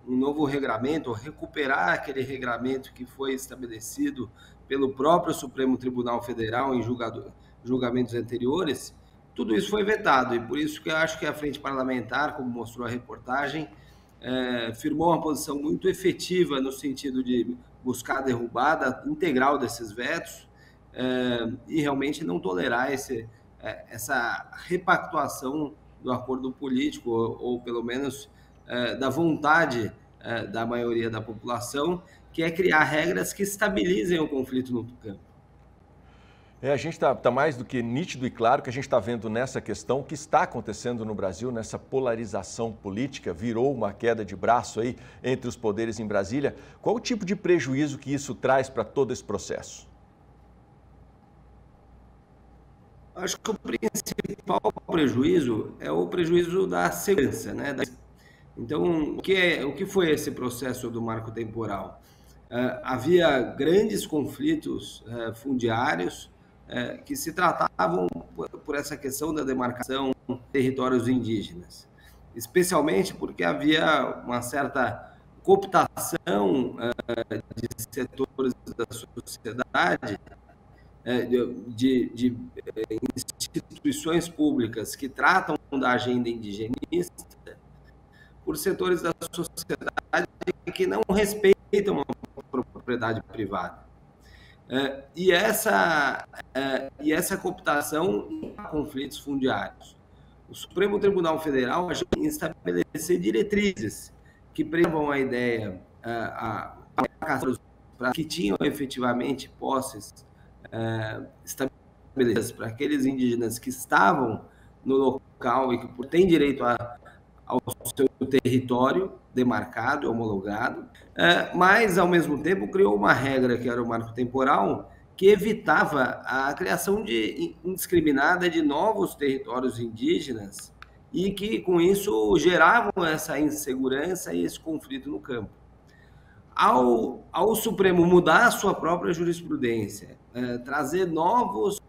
um novo regramento, recuperar aquele regramento que foi estabelecido pelo próprio Supremo Tribunal Federal em julgado, julgamentos anteriores, tudo isso foi vetado. E por isso que eu acho que a Frente Parlamentar, como mostrou a reportagem, é, firmou uma posição muito efetiva no sentido de buscar a derrubada integral desses vetos é, e realmente não tolerar esse, é, essa repactuação do acordo político, ou, ou pelo menos da vontade é, da maioria da população, que é criar regras que estabilizem o conflito no campo. É, a gente está tá mais do que nítido e claro que a gente está vendo nessa questão o que está acontecendo no Brasil, nessa polarização política, virou uma queda de braço aí entre os poderes em Brasília. Qual o tipo de prejuízo que isso traz para todo esse processo? Acho que o principal prejuízo é o prejuízo da segurança, né? Da então, o que, é, o que foi esse processo do marco temporal? Uh, havia grandes conflitos uh, fundiários uh, que se tratavam por, por, essa questão da demarcação de territórios indígenas, especialmente porque havia uma certa cooptação de setores da sociedade, de, de, instituições públicas que tratam da agenda indigenista por setores da sociedade que não respeitam a propriedade privada. É, e, essa, é, e essa cooptação conflitos fundiários. O Supremo Tribunal Federal estabelecer diretrizes que prevam a ideia é, a, a, que tinham efetivamente posses é, estabelecidas para aqueles indígenas que estavam no local e que têm direito a ao seu território demarcado, homologado, é, mas, ao mesmo tempo, criou uma regra, que era o marco temporal, que evitava a criação de, indiscriminada de novos territórios indígenas e que, com isso, geravam essa insegurança e esse conflito no campo. Ao, ao Supremo mudar a sua própria jurisprudência, é, trazer novos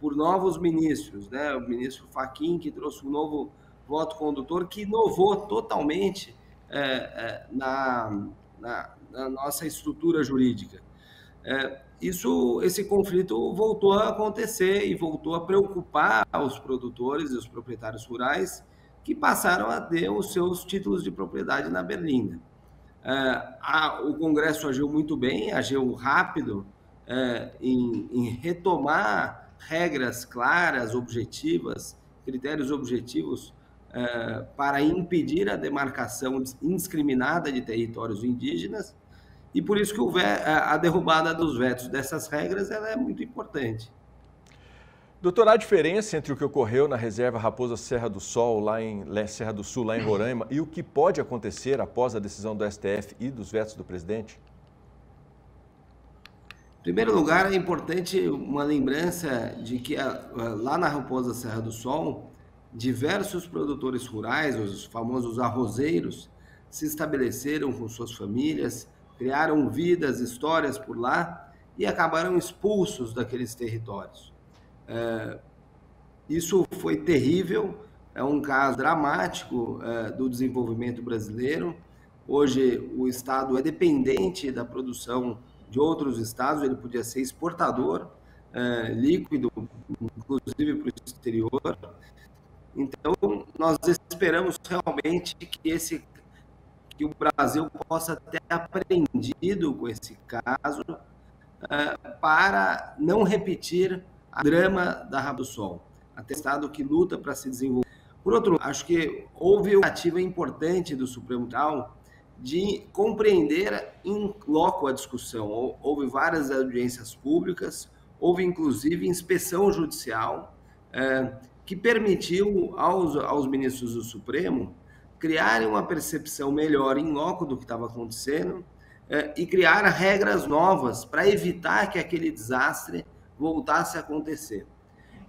por novos ministros, né? o ministro Faquim, que trouxe um novo voto condutor que inovou totalmente é, é, na, na, na, nossa estrutura jurídica. É, isso, esse conflito voltou a acontecer e voltou a preocupar os produtores e os proprietários rurais que passaram a ter os seus títulos de propriedade na Berlinda. É, o Congresso agiu muito bem, agiu rápido é, em, em retomar regras claras, objetivas, critérios objetivos uh, para impedir a demarcação indiscriminada de territórios indígenas, e por isso que o, a derrubada dos vetos dessas regras ela é muito importante. Doutor, há diferença entre o que ocorreu na reserva Raposa Serra do Sol, lá em Serra do Sul, lá em Roraima, e o que pode acontecer após a decisão do STF e dos vetos do presidente? Em primeiro lugar, é importante uma lembrança de que lá na Raposa Serra do Sol, diversos produtores rurais, os famosos arrozeiros, se estabeleceram com suas famílias, criaram vidas, histórias por lá e acabaram expulsos daqueles territórios. É, isso foi terrível, é um caso dramático é, do desenvolvimento brasileiro. Hoje, o Estado é dependente da produção de outros estados, ele podia ser exportador é, líquido, inclusive para o exterior. Então, nós esperamos realmente que esse que o Brasil possa ter aprendido com esse caso é, para não repetir a drama da Rabo do Sol, atestado que luta para se desenvolver. Por outro lado, acho que houve uma ativa importante do Supremo Tribunal de compreender em loco a discussão. Houve várias audiências públicas, houve inclusive inspeção judicial, é, que permitiu aos, aos ministros do Supremo criarem uma percepção melhor em loco do que estava acontecendo é, e criar regras novas para evitar que aquele desastre voltasse a acontecer.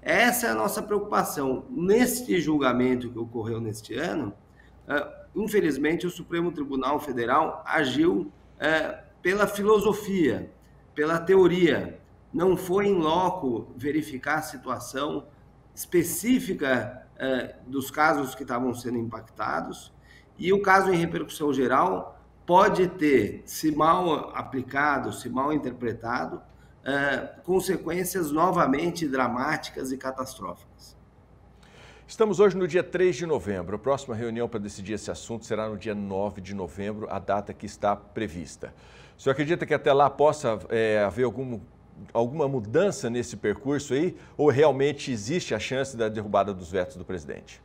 Essa é a nossa preocupação. Neste julgamento que ocorreu neste ano, uh, infelizmente o Supremo Tribunal Federal agiu uh, pela filosofia, pela teoria, não foi em loco verificar a situação específica uh, dos casos que estavam sendo impactados, e o caso em repercussão geral pode ter, se mal aplicado, se mal interpretado, uh, consequências novamente dramáticas e catastróficas. Estamos hoje no dia 3 de novembro. A próxima reunião para decidir esse assunto será no dia 9 de novembro, a data que está prevista. O senhor acredita que até lá possa é, haver algum, alguma mudança nesse percurso aí? Ou realmente existe a chance da derrubada dos vetos do presidente?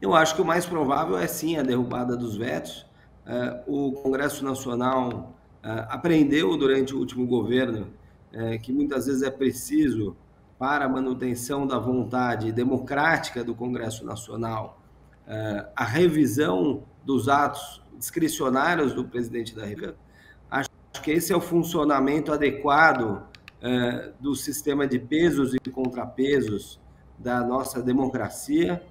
Eu acho que o mais provável é sim a derrubada dos vetos. Uh, o Congresso Nacional uh, aprendeu durante o último governo uh, que muitas vezes é preciso, para a manutenção da vontade democrática do Congresso Nacional, a revisão dos atos discricionários do presidente da República. Acho que esse é o funcionamento adequado do sistema de pesos e contrapesos da nossa democracia.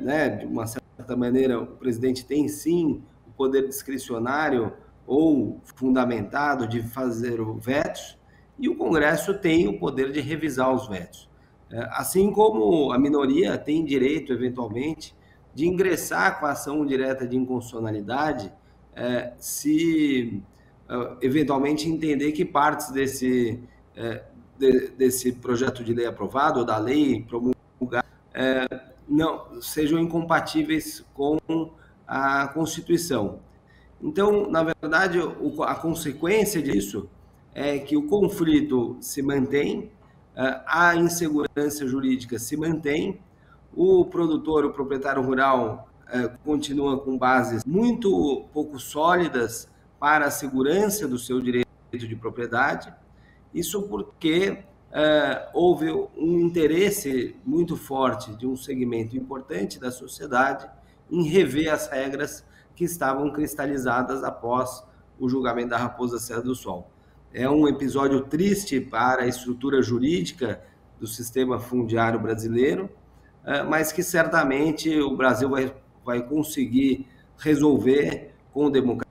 né? De uma certa maneira, o presidente tem sim o poder discricionário ou fundamentado de fazer vetos, e o Congresso tem o poder de revisar os vetos. É, assim como a minoria tem direito, eventualmente, de ingressar com a ação direta de inconstitucionalidade é, se é, eventualmente entender que partes desse, desse projeto de lei aprovado ou da lei promulgada não sejam incompatíveis com a Constituição. Então, na verdade, a consequência disso é que o conflito se mantém, a insegurança jurídica se mantém, o produtor, o proprietário rural continua com bases muito pouco sólidas para a segurança do seu direito de propriedade. Isso porque houve um interesse muito forte de um segmento importante da sociedade em rever as regras que estavam cristalizadas após o julgamento da Raposa Serra do Sol. É um episódio triste para a estrutura jurídica do sistema fundiário brasileiro, eh, mas que certamente o Brasil vai, vai conseguir resolver com democracia,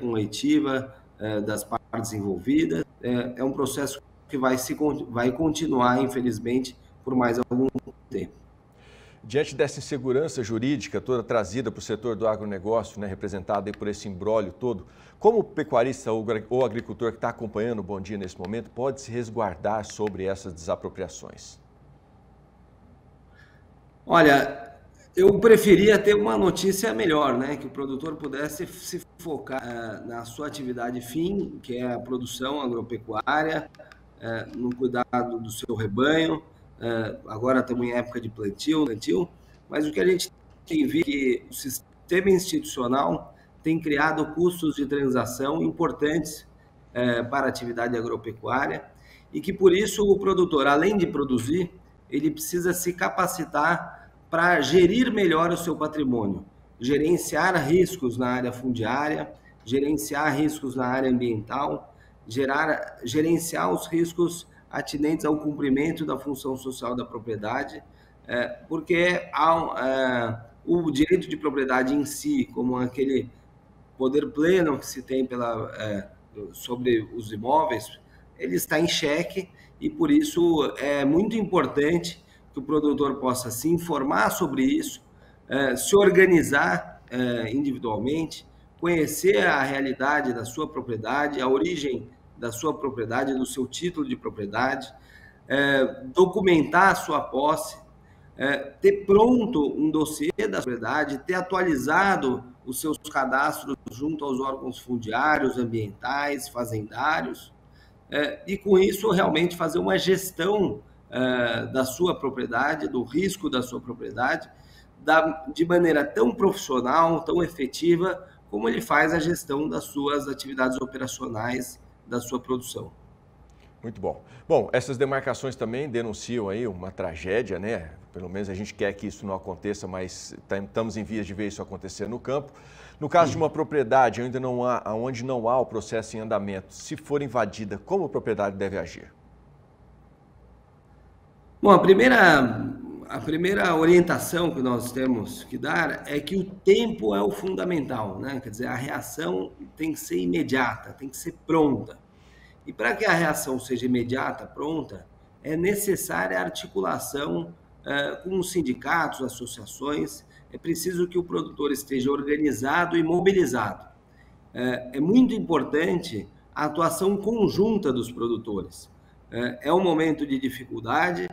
com oitiva eh, das partes envolvidas. É, é um processo que vai, se, vai continuar, infelizmente, por mais algum tempo. Diante dessa insegurança jurídica toda trazida para o setor do agronegócio, né, representado por esse embrólio todo, como o pecuarista ou agricultor que está acompanhando o Bom Dia nesse momento pode se resguardar sobre essas desapropriações? Olha, eu preferia ter uma notícia melhor, né? Que o produtor pudesse se focar uh, na sua atividade fim, que é a produção agropecuária, uh, no cuidado do seu rebanho, agora estamos em época de plantio, plantio, mas o que a gente tem visto é que o sistema institucional tem criado custos de transação importantes para a atividade agropecuária e que por isso o produtor, além de produzir, ele precisa se capacitar para gerir melhor o seu patrimônio, gerenciar riscos na área fundiária, gerenciar riscos na área ambiental, gerar, gerenciar os riscos atinentes ao cumprimento da função social da propriedade, é, porque há, é, o direito de propriedade em si, como aquele poder pleno que se tem pela, é, sobre os imóveis, ele está em xeque e por isso é muito importante que o produtor possa se informar sobre isso, é, se organizar é, individualmente, conhecer a realidade da sua propriedade, a origem da sua propriedade, do seu título de propriedade, é, documentar a sua posse, ter pronto um dossiê da propriedade, ter atualizado os seus cadastros junto aos órgãos fundiários, ambientais, fazendários, e com isso realmente fazer uma gestão é, da sua propriedade, do risco da sua propriedade, da, de maneira tão profissional, tão efetiva, como ele faz a gestão das suas atividades operacionais, da sua produção. Muito bom. Bom, essas demarcações também denunciam aí uma tragédia, né? Pelo menos a gente quer que isso não aconteça, mas estamos em vias de ver isso acontecer no campo. No caso de uma propriedade onde não há, onde não há o processo em andamento, se for invadida, como a propriedade deve agir? Bom, a primeira a primeira orientação que nós temos que dar é que o tempo é o fundamental, né? Quer dizer, a reação tem que ser imediata, tem que ser pronta. E para que a reação seja imediata, pronta, é necessária a articulação uh, com os sindicatos, associações. É preciso que o produtor esteja organizado e mobilizado. Uh, é muito importante a atuação conjunta dos produtores. Uh, é um momento de dificuldade,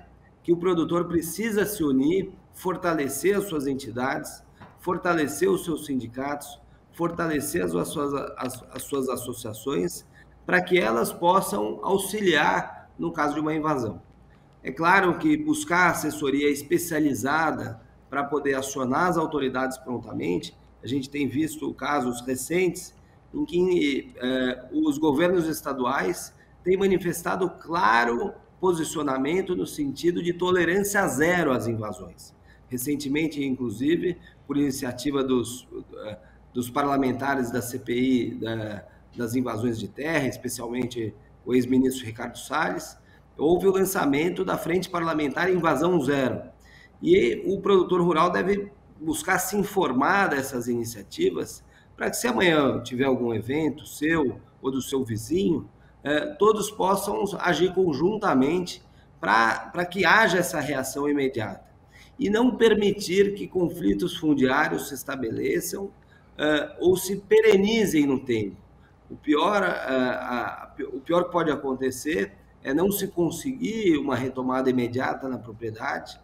que o produtor precisa se unir, fortalecer as suas entidades, fortalecer os seus sindicatos, fortalecer as suas, as, as suas associações, para que elas possam auxiliar no caso de uma invasão. É claro que buscar assessoria especializada para poder acionar as autoridades prontamente, a gente tem visto casos recentes em que eh, os governos estaduais têm manifestado claro posicionamento no sentido de tolerância zero às invasões. Recentemente, inclusive, por iniciativa dos, eh, dos parlamentares da CPI da, das invasões de terra, especialmente o ex-ministro Ricardo Salles, houve o lançamento da Frente Parlamentar Invasão Zero. E o produtor rural deve buscar se informar dessas iniciativas para que, se amanhã tiver algum evento seu ou do seu vizinho, é, todos possam agir conjuntamente para que haja essa reação imediata. E não permitir que conflitos fundiários se estabeleçam é, ou se perenizem no tempo. O pior, é, o pior que pode acontecer é não se conseguir uma retomada imediata na propriedade,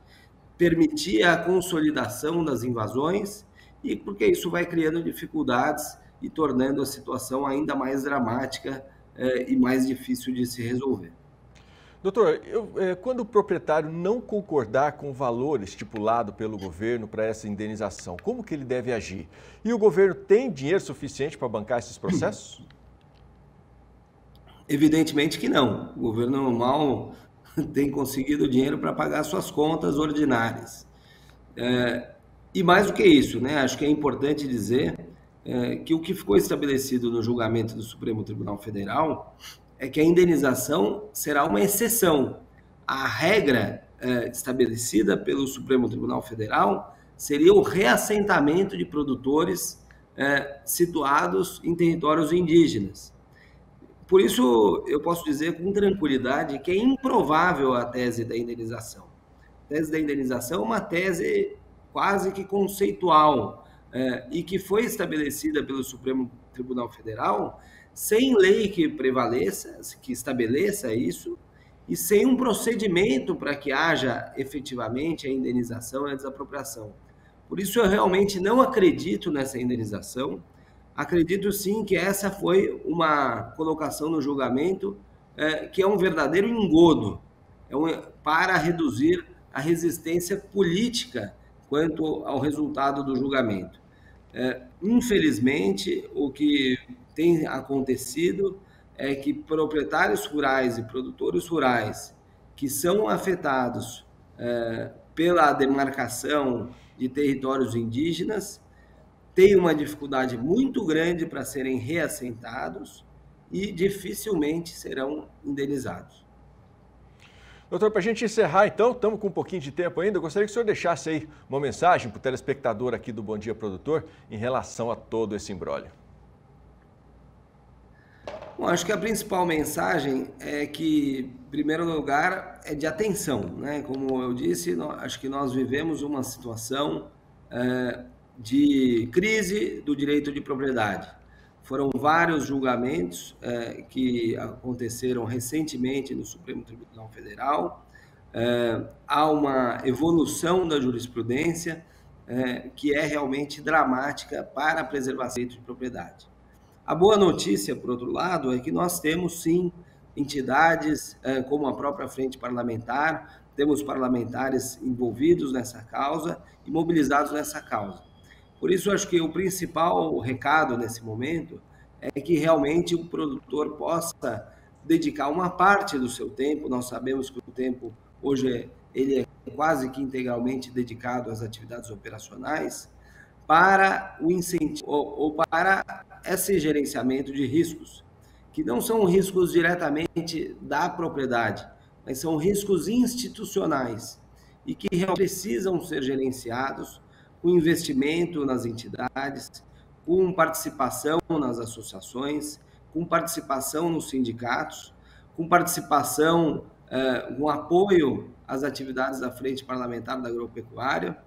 permitir a consolidação das invasões, e porque isso vai criando dificuldades e tornando a situação ainda mais dramática é, e mais difícil de se resolver. Doutor, eu, é, quando o proprietário não concordar com o valor estipulado pelo governo para essa indenização, como que ele deve agir? E o governo tem dinheiro suficiente para bancar esses processos? Evidentemente que não. O governo mal tem conseguido dinheiro para pagar suas contas ordinárias. É, e mais do que isso, né? Acho que é importante dizer é, que o que ficou estabelecido no julgamento do Supremo Tribunal Federal é que a indenização será uma exceção. A regra é, estabelecida pelo Supremo Tribunal Federal seria o reassentamento de produtores é, situados em territórios indígenas. Por isso, eu posso dizer com tranquilidade que é improvável a tese da indenização. A tese da indenização é uma tese quase que conceitual, é, e que foi estabelecida pelo Supremo Tribunal Federal sem lei que prevaleça, que estabeleça isso, e sem um procedimento para que haja efetivamente a indenização e a desapropriação. Por isso, eu realmente não acredito nessa indenização. Acredito sim que essa foi uma colocação no julgamento é, que é um verdadeiro engodo. é um, para reduzir a resistência política quanto ao resultado do julgamento. É, infelizmente, o que tem acontecido é que proprietários rurais e produtores rurais que são afetados é, pela demarcação de territórios indígenas têm uma dificuldade muito grande para serem reassentados e dificilmente serão indenizados. Doutor, para a gente encerrar então, estamos com um pouquinho de tempo ainda, eu gostaria que o senhor deixasse aí uma mensagem para o telespectador aqui do Bom Dia Produtor em relação a todo esse embrólio. Bom, acho que a principal mensagem é que, em primeiro lugar, é de atenção. Né? Como eu disse, acho que nós vivemos uma situação é, de crise do direito de propriedade. Foram vários julgamentos é, que aconteceram recentemente no Supremo Tribunal Federal. É, há uma evolução da jurisprudência é, que é realmente dramática para a preservação do direito de propriedade. A boa notícia, por outro lado, é que nós temos sim entidades como a própria Frente Parlamentar, temos parlamentares envolvidos nessa causa e mobilizados nessa causa. Por isso, acho que o principal recado nesse momento é que realmente o produtor possa dedicar uma parte do seu tempo. Nós sabemos que o tempo hoje ele é quase que integralmente dedicado às atividades operacionais para o incentivo ou, ou para esse gerenciamento de riscos, que não são riscos diretamente da propriedade, mas são riscos institucionais e que precisam ser gerenciados com investimento nas entidades, com participação nas associações, com participação nos sindicatos, com participação, eh, com apoio às atividades da Frente Parlamentar da Agropecuária,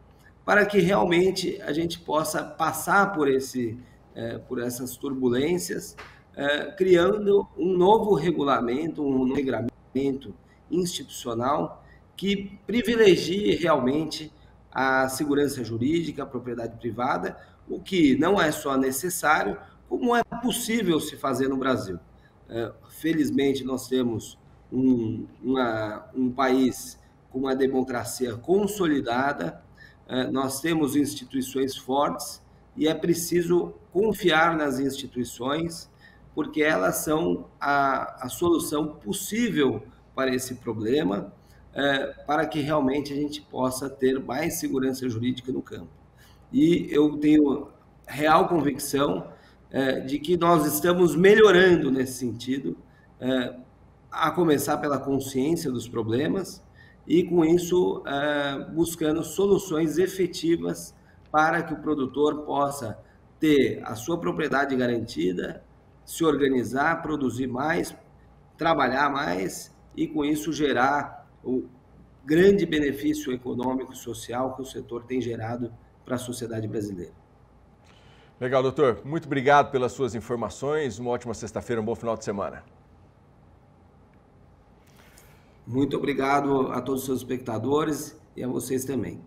para que realmente a gente possa passar por, esse, eh, por essas turbulências, eh, criando um novo regulamento, um novo regulamento institucional que privilegie realmente a segurança jurídica, a propriedade privada, o que não é só necessário, como é possível se fazer no Brasil. É, felizmente, nós temos um, uma, um país com uma democracia consolidada, é, nós temos instituições fortes e é preciso confiar nas instituições, porque elas são a, a solução possível para esse problema é, para que realmente a gente possa ter mais segurança jurídica no campo. E eu tenho real convicção é, de que nós estamos melhorando nesse sentido, é, a começar pela consciência dos problemas e, com isso, é, buscando soluções efetivas para que o produtor possa ter a sua propriedade garantida, se organizar, produzir mais, trabalhar mais e, com isso, gerar o grande benefício econômico e social que o setor tem gerado para a sociedade brasileira. Legal, doutor. Muito obrigado pelas suas informações. Uma ótima sexta-feira, um bom final de semana. Muito obrigado a todos os seus espectadores e a vocês também.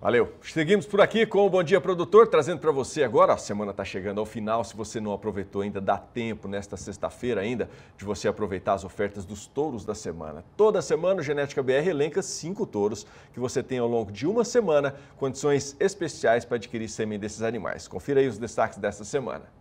Valeu. Seguimos por aqui com o Bom Dia Produtor, trazendo para você agora, a semana está chegando ao final, se você não aproveitou ainda, dá tempo nesta sexta-feira ainda de você aproveitar as ofertas dos touros da semana. Toda semana o Genética BR elenca cinco touros que você tem ao longo de uma semana, condições especiais para adquirir sêmen desses animais. Confira aí os destaques desta semana.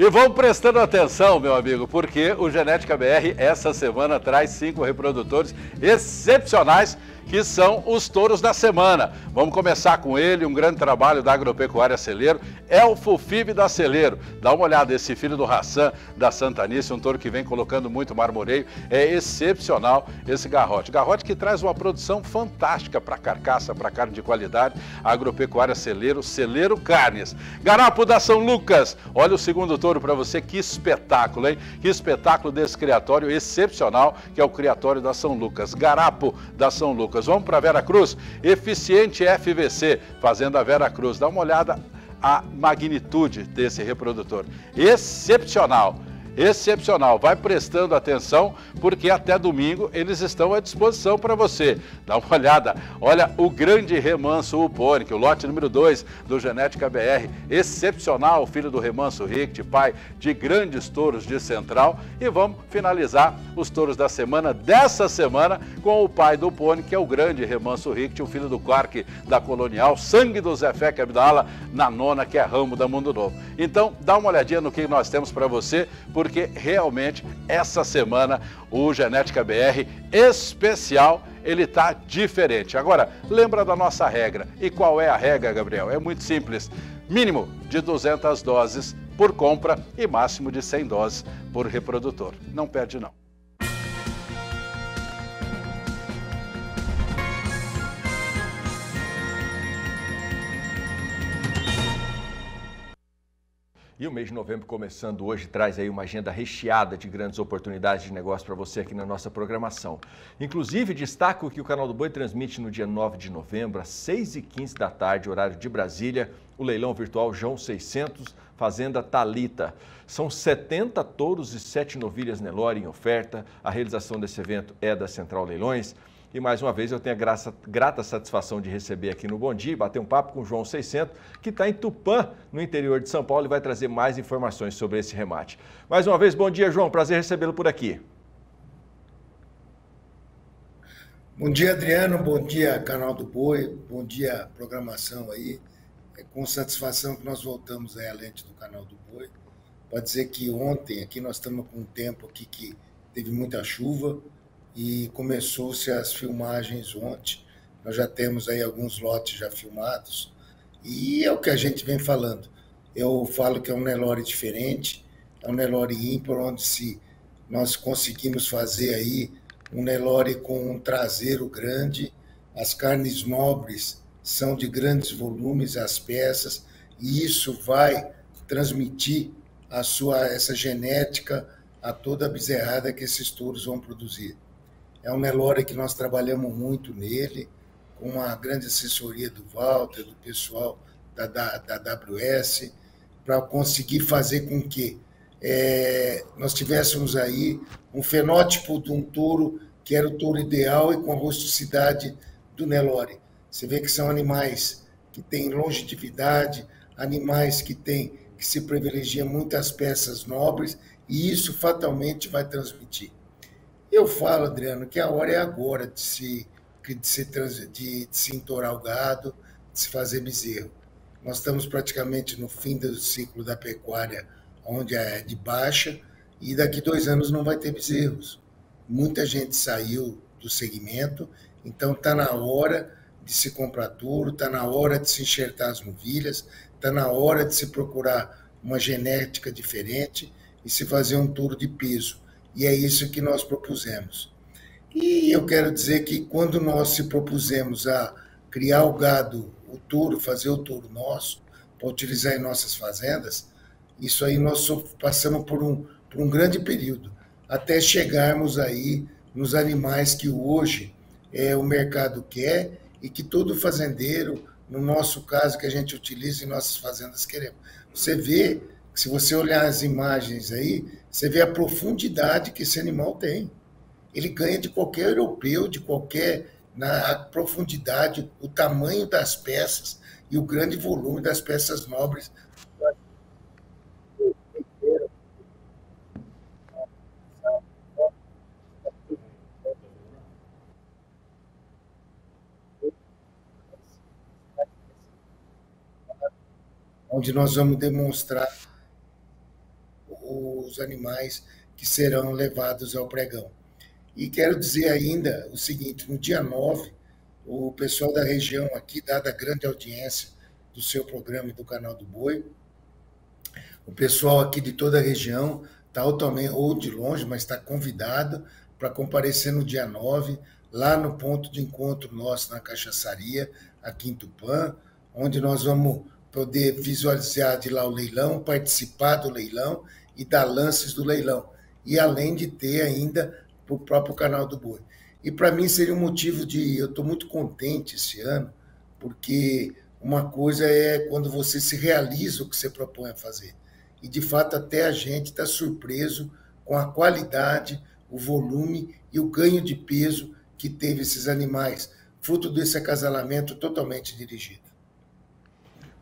E vamos prestando atenção, meu amigo, porque o Genética BR essa semana traz cinco reprodutores excepcionais que são os touros da semana. Vamos começar com ele, um grande trabalho da Agropecuária Celeiro, Elfo Fib da Celeiro. Dá uma olhada, esse filho do Hassan da Santanice, um touro que vem colocando muito marmoreio, é excepcional esse garrote. Garrote que traz uma produção fantástica para carcaça, para carne de qualidade, Agropecuária Celeiro, Celeiro Carnes. Garapo da São Lucas, olha o segundo touro para você, que espetáculo, hein? Que espetáculo desse criatório excepcional, que é o criatório da São Lucas. Garapo da São Lucas. Vamos para Vera Cruz. Eficiente FVC, Fazenda Vera Cruz. Dá uma olhada a magnitude desse reprodutor. Excepcional. Excepcional. Vai prestando atenção, porque até domingo eles estão à disposição para você. Dá uma olhada. Olha o grande remanso Uponic, o lote número 2 do Genética BR. Excepcional, filho do remanso Richt, pai de grandes touros de Central. E vamos finalizar os touros da semana, dessa semana, com o pai do Pony, que é o grande remanso Richt, o filho do Clark da Colonial, sangue do Zé Fec Abdala, na nona, que é ramo da Mundo Novo. Então, dá uma olhadinha no que nós temos para você, porque realmente essa semana o Genética BR especial ele está diferente. Agora, lembra da nossa regra. E qual é a regra, Gabriel? É muito simples. Mínimo de 200 doses por compra e máximo de 100 doses por reprodutor. Não perde não. E o mês de novembro começando hoje traz aí uma agenda recheada de grandes oportunidades de negócio para você aqui na nossa programação. Inclusive, destaco que o Canal do Boi transmite no dia 9 de novembro, às 6h15 da tarde, horário de Brasília, o leilão virtual João 600, Fazenda Talita. São 70 touros e 7 novilhas Nelore em oferta. A realização desse evento é da Central Leilões. E mais uma vez eu tenho a graça, grata satisfação de receber aqui no Bom Dia, bater um papo com o João 600, que está em Tupã, no interior de São Paulo, e vai trazer mais informações sobre esse remate. Mais uma vez, bom dia, João. Prazer recebê-lo por aqui. Bom dia, Adriano. Bom dia, canal do Boi. Bom dia, programação aí. É com satisfação que nós voltamos à lente do canal do Boi. Pode dizer que ontem aqui nós estamos com um tempo aqui que teve muita chuva e começou-se as filmagens ontem. Nós já temos aí alguns lotes já filmados e é o que a gente vem falando. Eu falo que é um Nelore diferente, é um Nelore ímpar, onde se nós conseguimos fazer aí um Nelore com um traseiro grande, as carnes nobres são de grandes volumes, as peças, e isso vai transmitir a sua essa genética a toda a bezerrada que esses touros vão produzir. É um Nelore que nós trabalhamos muito nele, com uma grande assessoria do Walter, do pessoal da, da, da para conseguir fazer com que é, nós tivéssemos aí um fenótipo de um touro que era o touro ideal e com a rusticidade do Nelore. Você vê que são animais que têm longevidade, animais que têm que se privilegiam muitas peças nobres e isso fatalmente vai transmitir. Eu falo, Adriano, que a hora é agora de se, de se, de, de se entorar o gado, de se fazer bezerro. Nós estamos praticamente no fim do ciclo da pecuária, onde é de baixa, e daqui dois anos não vai ter bezerros. Muita gente saiu do segmento, então está na hora de se comprar touro, está na hora de se enxertar as novilhas, está na hora de se procurar uma genética diferente e se fazer um touro de peso e é isso que nós propusemos. E eu quero dizer que quando nós se propusemos a criar o gado, o touro, fazer o touro nosso, para utilizar em nossas fazendas, isso aí nós passamos por um, por um grande período, até chegarmos aí nos animais que hoje é, o mercado quer e que todo fazendeiro, no nosso caso, que a gente utiliza em nossas fazendas, queremos. Você vê se você olhar as imagens aí, você vê a profundidade que esse animal tem. Ele ganha de qualquer europeu, de qualquer na profundidade, o tamanho das peças e o grande volume das peças nobres. Onde nós vamos demonstrar os animais que serão levados ao pregão. E quero dizer ainda o seguinte: no dia 9, o pessoal da região aqui, dada a grande audiência do seu programa e do canal do Boi, o pessoal aqui de toda a região, está ou de longe, mas está convidado para comparecer no dia 9, lá no ponto de encontro nosso na Cachaçaria, aqui em Tupã, onde nós vamos poder visualizar de lá o leilão, participar do leilão e dar lances do leilão. E além de ter ainda o próprio canal do Boi. E para mim seria um motivo de. Eu estou muito contente esse ano, porque uma coisa é quando você se realiza o que você propõe a fazer. e de fato até a gente está surpreso com a qualidade, o volume e o ganho de peso que teve esses animais, fruto desse acasalamento totalmente dirigido.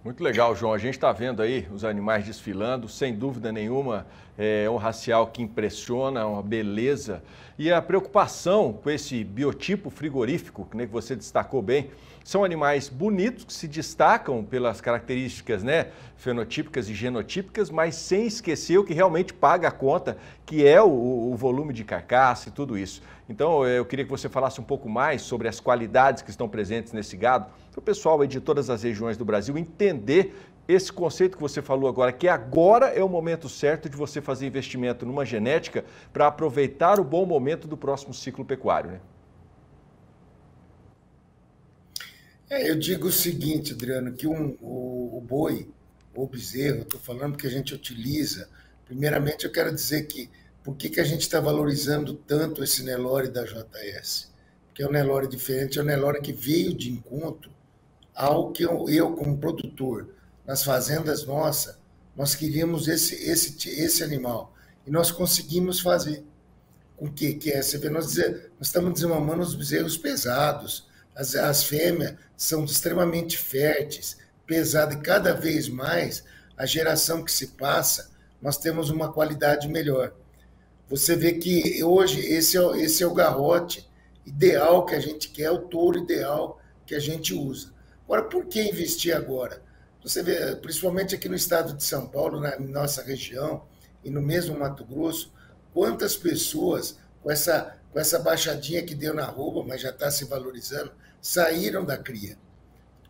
Muito legal, João. A gente está vendo aí os animais desfilando, sem dúvida nenhuma, é um racial que impressiona, uma beleza. E a preocupação com esse biotipo frigorífico, né, que você destacou bem, são animais bonitos que se destacam pelas características né, fenotípicas e genotípicas, mas sem esquecer o que realmente paga a conta, que é o, o volume de carcaça e tudo isso. Então eu queria que você falasse um pouco mais sobre as qualidades que estão presentes nesse gado, para o pessoal de todas as regiões do Brasil entender esse conceito que você falou agora, que agora é o momento certo de você fazer investimento numa genética para aproveitar o bom momento do próximo ciclo pecuário. Né? É, eu digo o seguinte, Adriano, que um, o, o boi, o bezerro, estou falando que a gente utiliza. Primeiramente, eu quero dizer que por que, que a gente está valorizando tanto esse Nelore da JS? Porque é um Nelore diferente, é um Nelore que veio de encontro ao que eu, eu como produtor, nas fazendas nossas, nós queríamos esse, esse, esse animal. E nós conseguimos fazer. Com que, que é? Você vê, nós, dizer, nós estamos desmamando os bezerros pesados, as, as fêmeas são extremamente férteis, pesadas, e cada vez mais a geração que se passa, nós temos uma qualidade melhor. Você vê que hoje esse é, esse é o garrote ideal que a gente quer, o touro ideal que a gente usa. Agora, por que investir agora? Você vê, principalmente aqui no estado de São Paulo, na nossa região, e no mesmo Mato Grosso, quantas pessoas com essa, com essa baixadinha que deu na roupa, mas já está se valorizando, saíram da cria.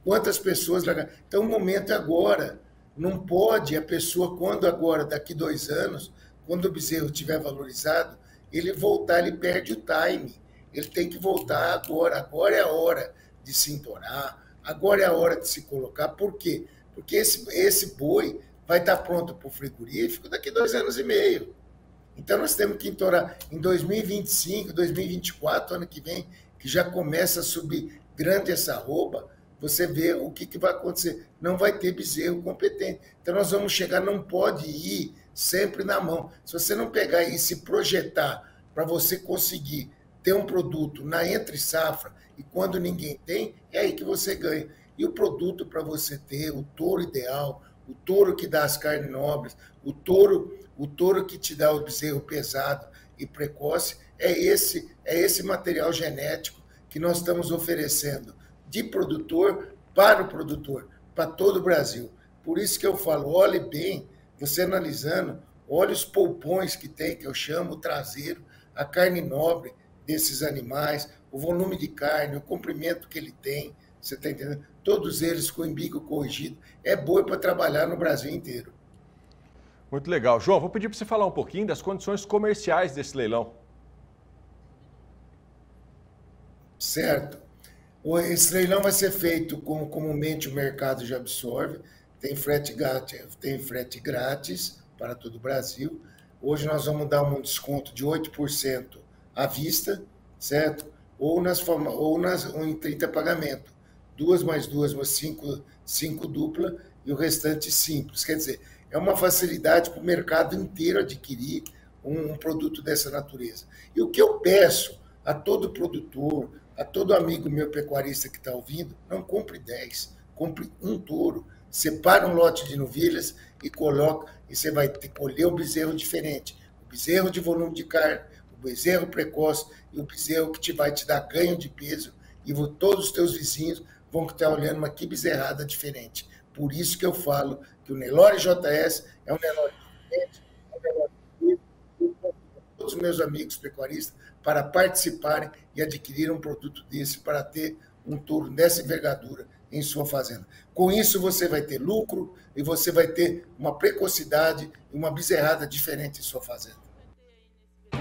Quantas pessoas. Então, o momento é agora. Não pode a pessoa, quando agora, daqui dois anos, quando o bezerro estiver valorizado, ele voltar, ele perde o time. Ele tem que voltar agora. Agora é a hora de se entorar, agora é a hora de se colocar. Por quê? Porque esse, esse boi vai estar pronto para o frigorífico daqui dois anos e meio. Então nós temos que entorar em 2025, 2024, ano que vem, que já começa a subir grande essa roupa, você vê o que, que vai acontecer. Não vai ter bezerro competente. Então nós vamos chegar, não pode ir sempre na mão. Se você não pegar e se projetar para você conseguir ter um produto na entre safra e quando ninguém tem, é aí que você ganha. E o produto para você ter, o touro ideal, o touro que dá as carnes nobres, o touro, o touro que te dá o bezerro pesado e precoce, é esse, é esse material genético que nós estamos oferecendo de produtor para o produtor, para todo o Brasil. Por isso que eu falo, olhe bem, você analisando, olhe os polpões que tem, que eu chamo o traseiro, a carne nobre desses animais, o volume de carne, o comprimento que ele tem, você está entendendo? Todos eles com embigo corrigido. É boi para trabalhar no Brasil inteiro. Muito legal. João, vou pedir para você falar um pouquinho das condições comerciais desse leilão. certo? Esse leilão vai ser feito como comumente o mercado já absorve, tem frete grátis, tem frete grátis para todo o Brasil. Hoje nós vamos dar um desconto de 8% à vista, certo? Ou, nas, ou, nas, ou em 30 pagamento. Duas mais duas, mais cinco, cinco dupla e o restante simples. Quer dizer, é uma facilidade para o mercado inteiro adquirir um, um produto dessa natureza. E o que eu peço a todo produtor, a todo amigo meu pecuarista que está ouvindo, não compre 10, compre um touro. Separa um lote de novilhas e coloca, e você vai colher um bezerro diferente. O bezerro de volume de carne, o bezerro precoce e o bezerro que te vai te dar ganho de peso. E todos os teus vizinhos vão estar olhando, uma que bezerrada diferente. Por isso que eu falo que o Nelore JS é um Nelore diferente, é um Nelore todos os meus amigos pecuaristas para participarem e adquirir um produto desse para ter um touro dessa envergadura em sua fazenda. Com isso, você vai ter lucro e você vai ter uma precocidade e uma bezerrada diferente em sua fazenda.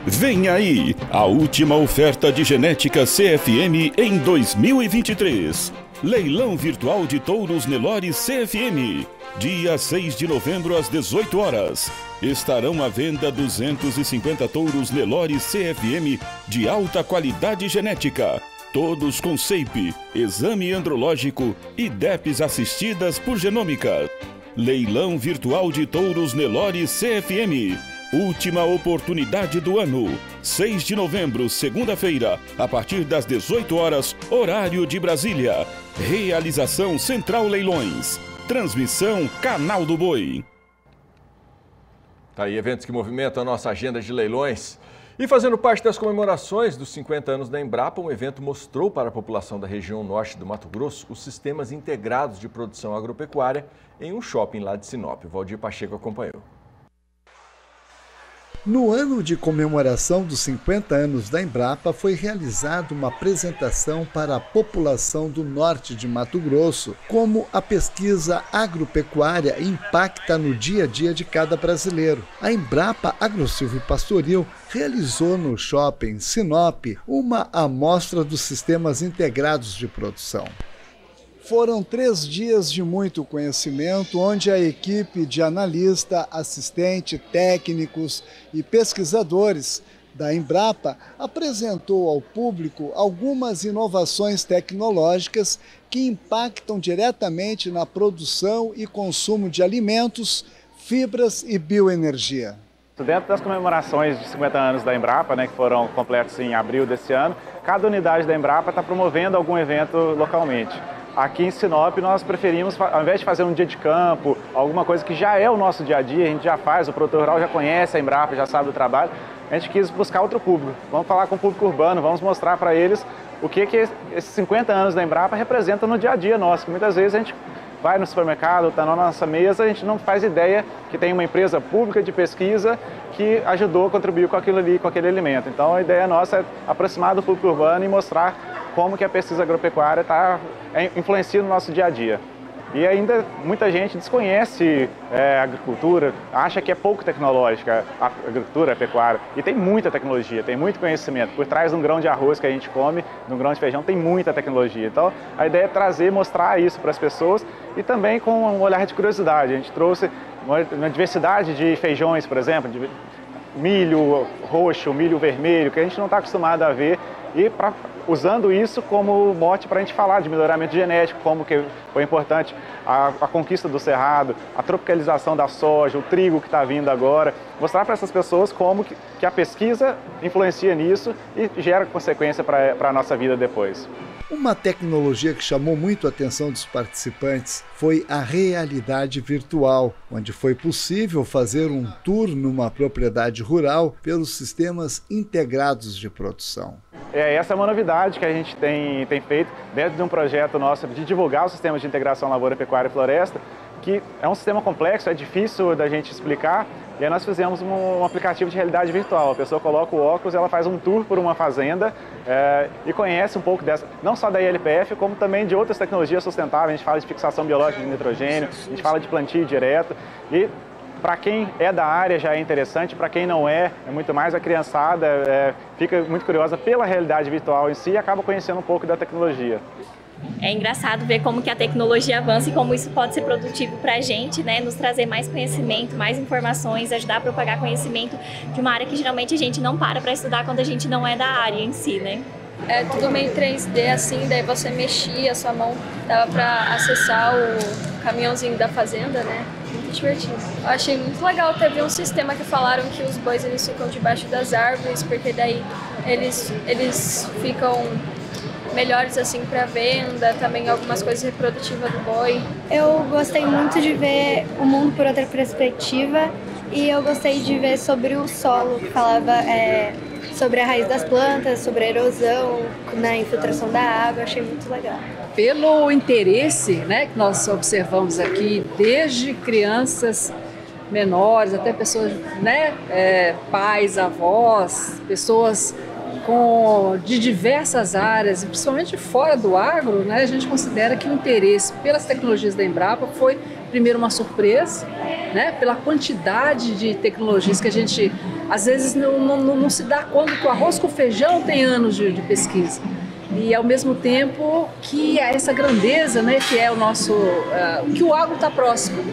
Vem aí a última oferta de genética CFM em 2023. Leilão virtual de touros Nelore CFM. Dia 6 de novembro às 18 horas estarão à venda 250 touros Nelore CFM de alta qualidade genética. Todos com SEIP, exame andrológico e DEPs assistidas por genômica. Leilão Virtual de Touros Nelore CFM. Última oportunidade do ano. 6 de novembro, segunda-feira, a partir das 18 horas, horário de Brasília. Realização Central Leilões. Transmissão Canal do Boi. Tá aí, eventos que movimentam a nossa agenda de leilões. E fazendo parte das comemorações dos 50 anos da Embrapa, um evento mostrou para a população da região norte do Mato Grosso os sistemas integrados de produção agropecuária em um shopping lá de Sinop. Valdir Pacheco acompanhou. No ano de comemoração dos 50 anos da Embrapa, foi realizada uma apresentação para a população do norte de Mato Grosso, como a pesquisa agropecuária impacta no dia a dia de cada brasileiro. A Embrapa Agrosilvo Pastoril realizou no shopping Sinop uma amostra dos sistemas integrados de produção. Foram três dias de muito conhecimento, onde a equipe de analista, assistente, técnicos e pesquisadores da Embrapa apresentou ao público algumas inovações tecnológicas que impactam diretamente na produção e consumo de alimentos, fibras e bioenergia. Dentro das comemorações de 50 anos da Embrapa, né, que foram completos em abril desse ano, cada unidade da Embrapa está promovendo algum evento localmente. Aqui em Sinop nós preferimos, ao invés de fazer um dia de campo, alguma coisa que já é o nosso dia a dia, a gente já faz, o produtor rural já conhece a Embrapa, já sabe do trabalho, a gente quis buscar outro público. Vamos falar com o público urbano, vamos mostrar para eles o que, que esses 50 anos da Embrapa representam no dia a dia nosso. Muitas vezes a gente vai no supermercado, está na nossa mesa, a gente não faz ideia que tem uma empresa pública de pesquisa que ajudou, contribuiu com aquilo ali, com aquele alimento. Então a ideia nossa é aproximar do público urbano e mostrar como que a pesquisa agropecuária está é, influencia no nosso dia a dia. E ainda muita gente desconhece é, a agricultura, acha que é pouco tecnológica a agricultura, a pecuária. E tem muita tecnologia, tem muito conhecimento. Por trás de um grão de arroz que a gente come, de um grão de feijão, tem muita tecnologia. Então a ideia é trazer, mostrar isso para as pessoas e também com um olhar de curiosidade. A gente trouxe uma diversidade de feijões, por exemplo, de milho roxo, milho vermelho, que a gente não está acostumado a ver e pra, usando isso como mote para a gente falar de melhoramento genético, como que foi importante a, a conquista do cerrado, a tropicalização da soja, o trigo que está vindo agora, mostrar para essas pessoas como que, que a pesquisa influencia nisso e gera consequência para a nossa vida depois. Uma tecnologia que chamou muito a atenção dos participantes foi a realidade virtual, onde foi possível fazer um tour numa propriedade rural pelos sistemas integrados de produção. É, essa é uma novidade que a gente tem, tem feito dentro de um projeto nosso de divulgar o sistema de integração lavoura, pecuária e floresta, que é um sistema complexo, é difícil da gente explicar, e aí nós fizemos um, um, aplicativo de realidade virtual. A pessoa coloca o óculos, ela faz um tour por uma fazenda é, e conhece um pouco dessa, não só da ILPF, como também de outras tecnologias sustentáveis. A gente fala de fixação biológica de nitrogênio, a gente fala de plantio direto. E para quem é da área já é interessante, para quem não é, é muito mais a criançada é, fica muito curiosa pela realidade virtual em si e acaba conhecendo um pouco da tecnologia é engraçado ver como que a tecnologia avança e como isso pode ser produtivo para a gente, né? Nos trazer mais conhecimento, mais informações, ajudar a propagar conhecimento de uma área que geralmente a gente não para para estudar quando a gente não é da área em si, né? É tudo meio 3D assim, daí você mexia, sua mão dava para acessar o caminhãozinho da fazenda, né? Muito divertido. Eu achei muito legal, teve um sistema que falaram que os bois eles ficam debaixo das árvores, porque daí eles, eles ficam melhores assim para venda, também algumas coisas reprodutivas do boi. Eu gostei muito de ver o mundo por outra perspectiva e eu gostei de ver sobre o solo, que falava é, sobre a raiz das plantas, sobre a erosão, na infiltração da água, achei muito legal. Pelo interesse né, que nós observamos aqui, desde crianças menores até pessoas, né, é, pais, avós, pessoas com, de diversas áreas, principalmente fora do agro, né, a gente considera que o interesse pelas tecnologias da Embrapa foi, primeiro, uma surpresa, né, pela quantidade de tecnologias que a gente, às vezes, não, não, não se dá conta que o arroz com feijão tem anos de, de pesquisa e ao mesmo tempo que é essa grandeza, né, que é o nosso, uh, que o agro está próximo,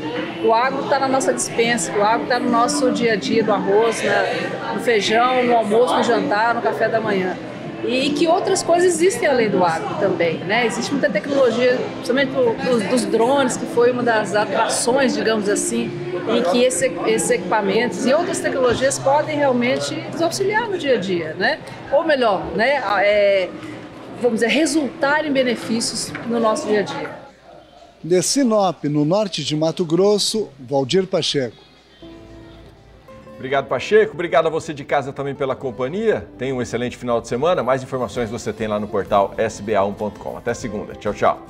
o agro está na nossa dispensa, o agro está no nosso dia a dia, do arroz, na, no feijão, no almoço, no jantar, no café da manhã. e que outras coisas existem além do agro também, né? Existe muita tecnologia, principalmente dos, dos drones, que foi uma das atrações, digamos assim, em que esse, esses equipamentos e outras tecnologias podem realmente nos auxiliar no dia a dia, né? Ou melhor, né? É, vamos dizer, resultar em benefícios no nosso dia a dia. De Sinop, no norte de Mato Grosso, Valdir Pacheco. Obrigado, Pacheco. Obrigado a você de casa também pela companhia. Tenha um excelente final de semana. Mais informações você tem lá no portal sba1.com. Até segunda. Tchau, tchau.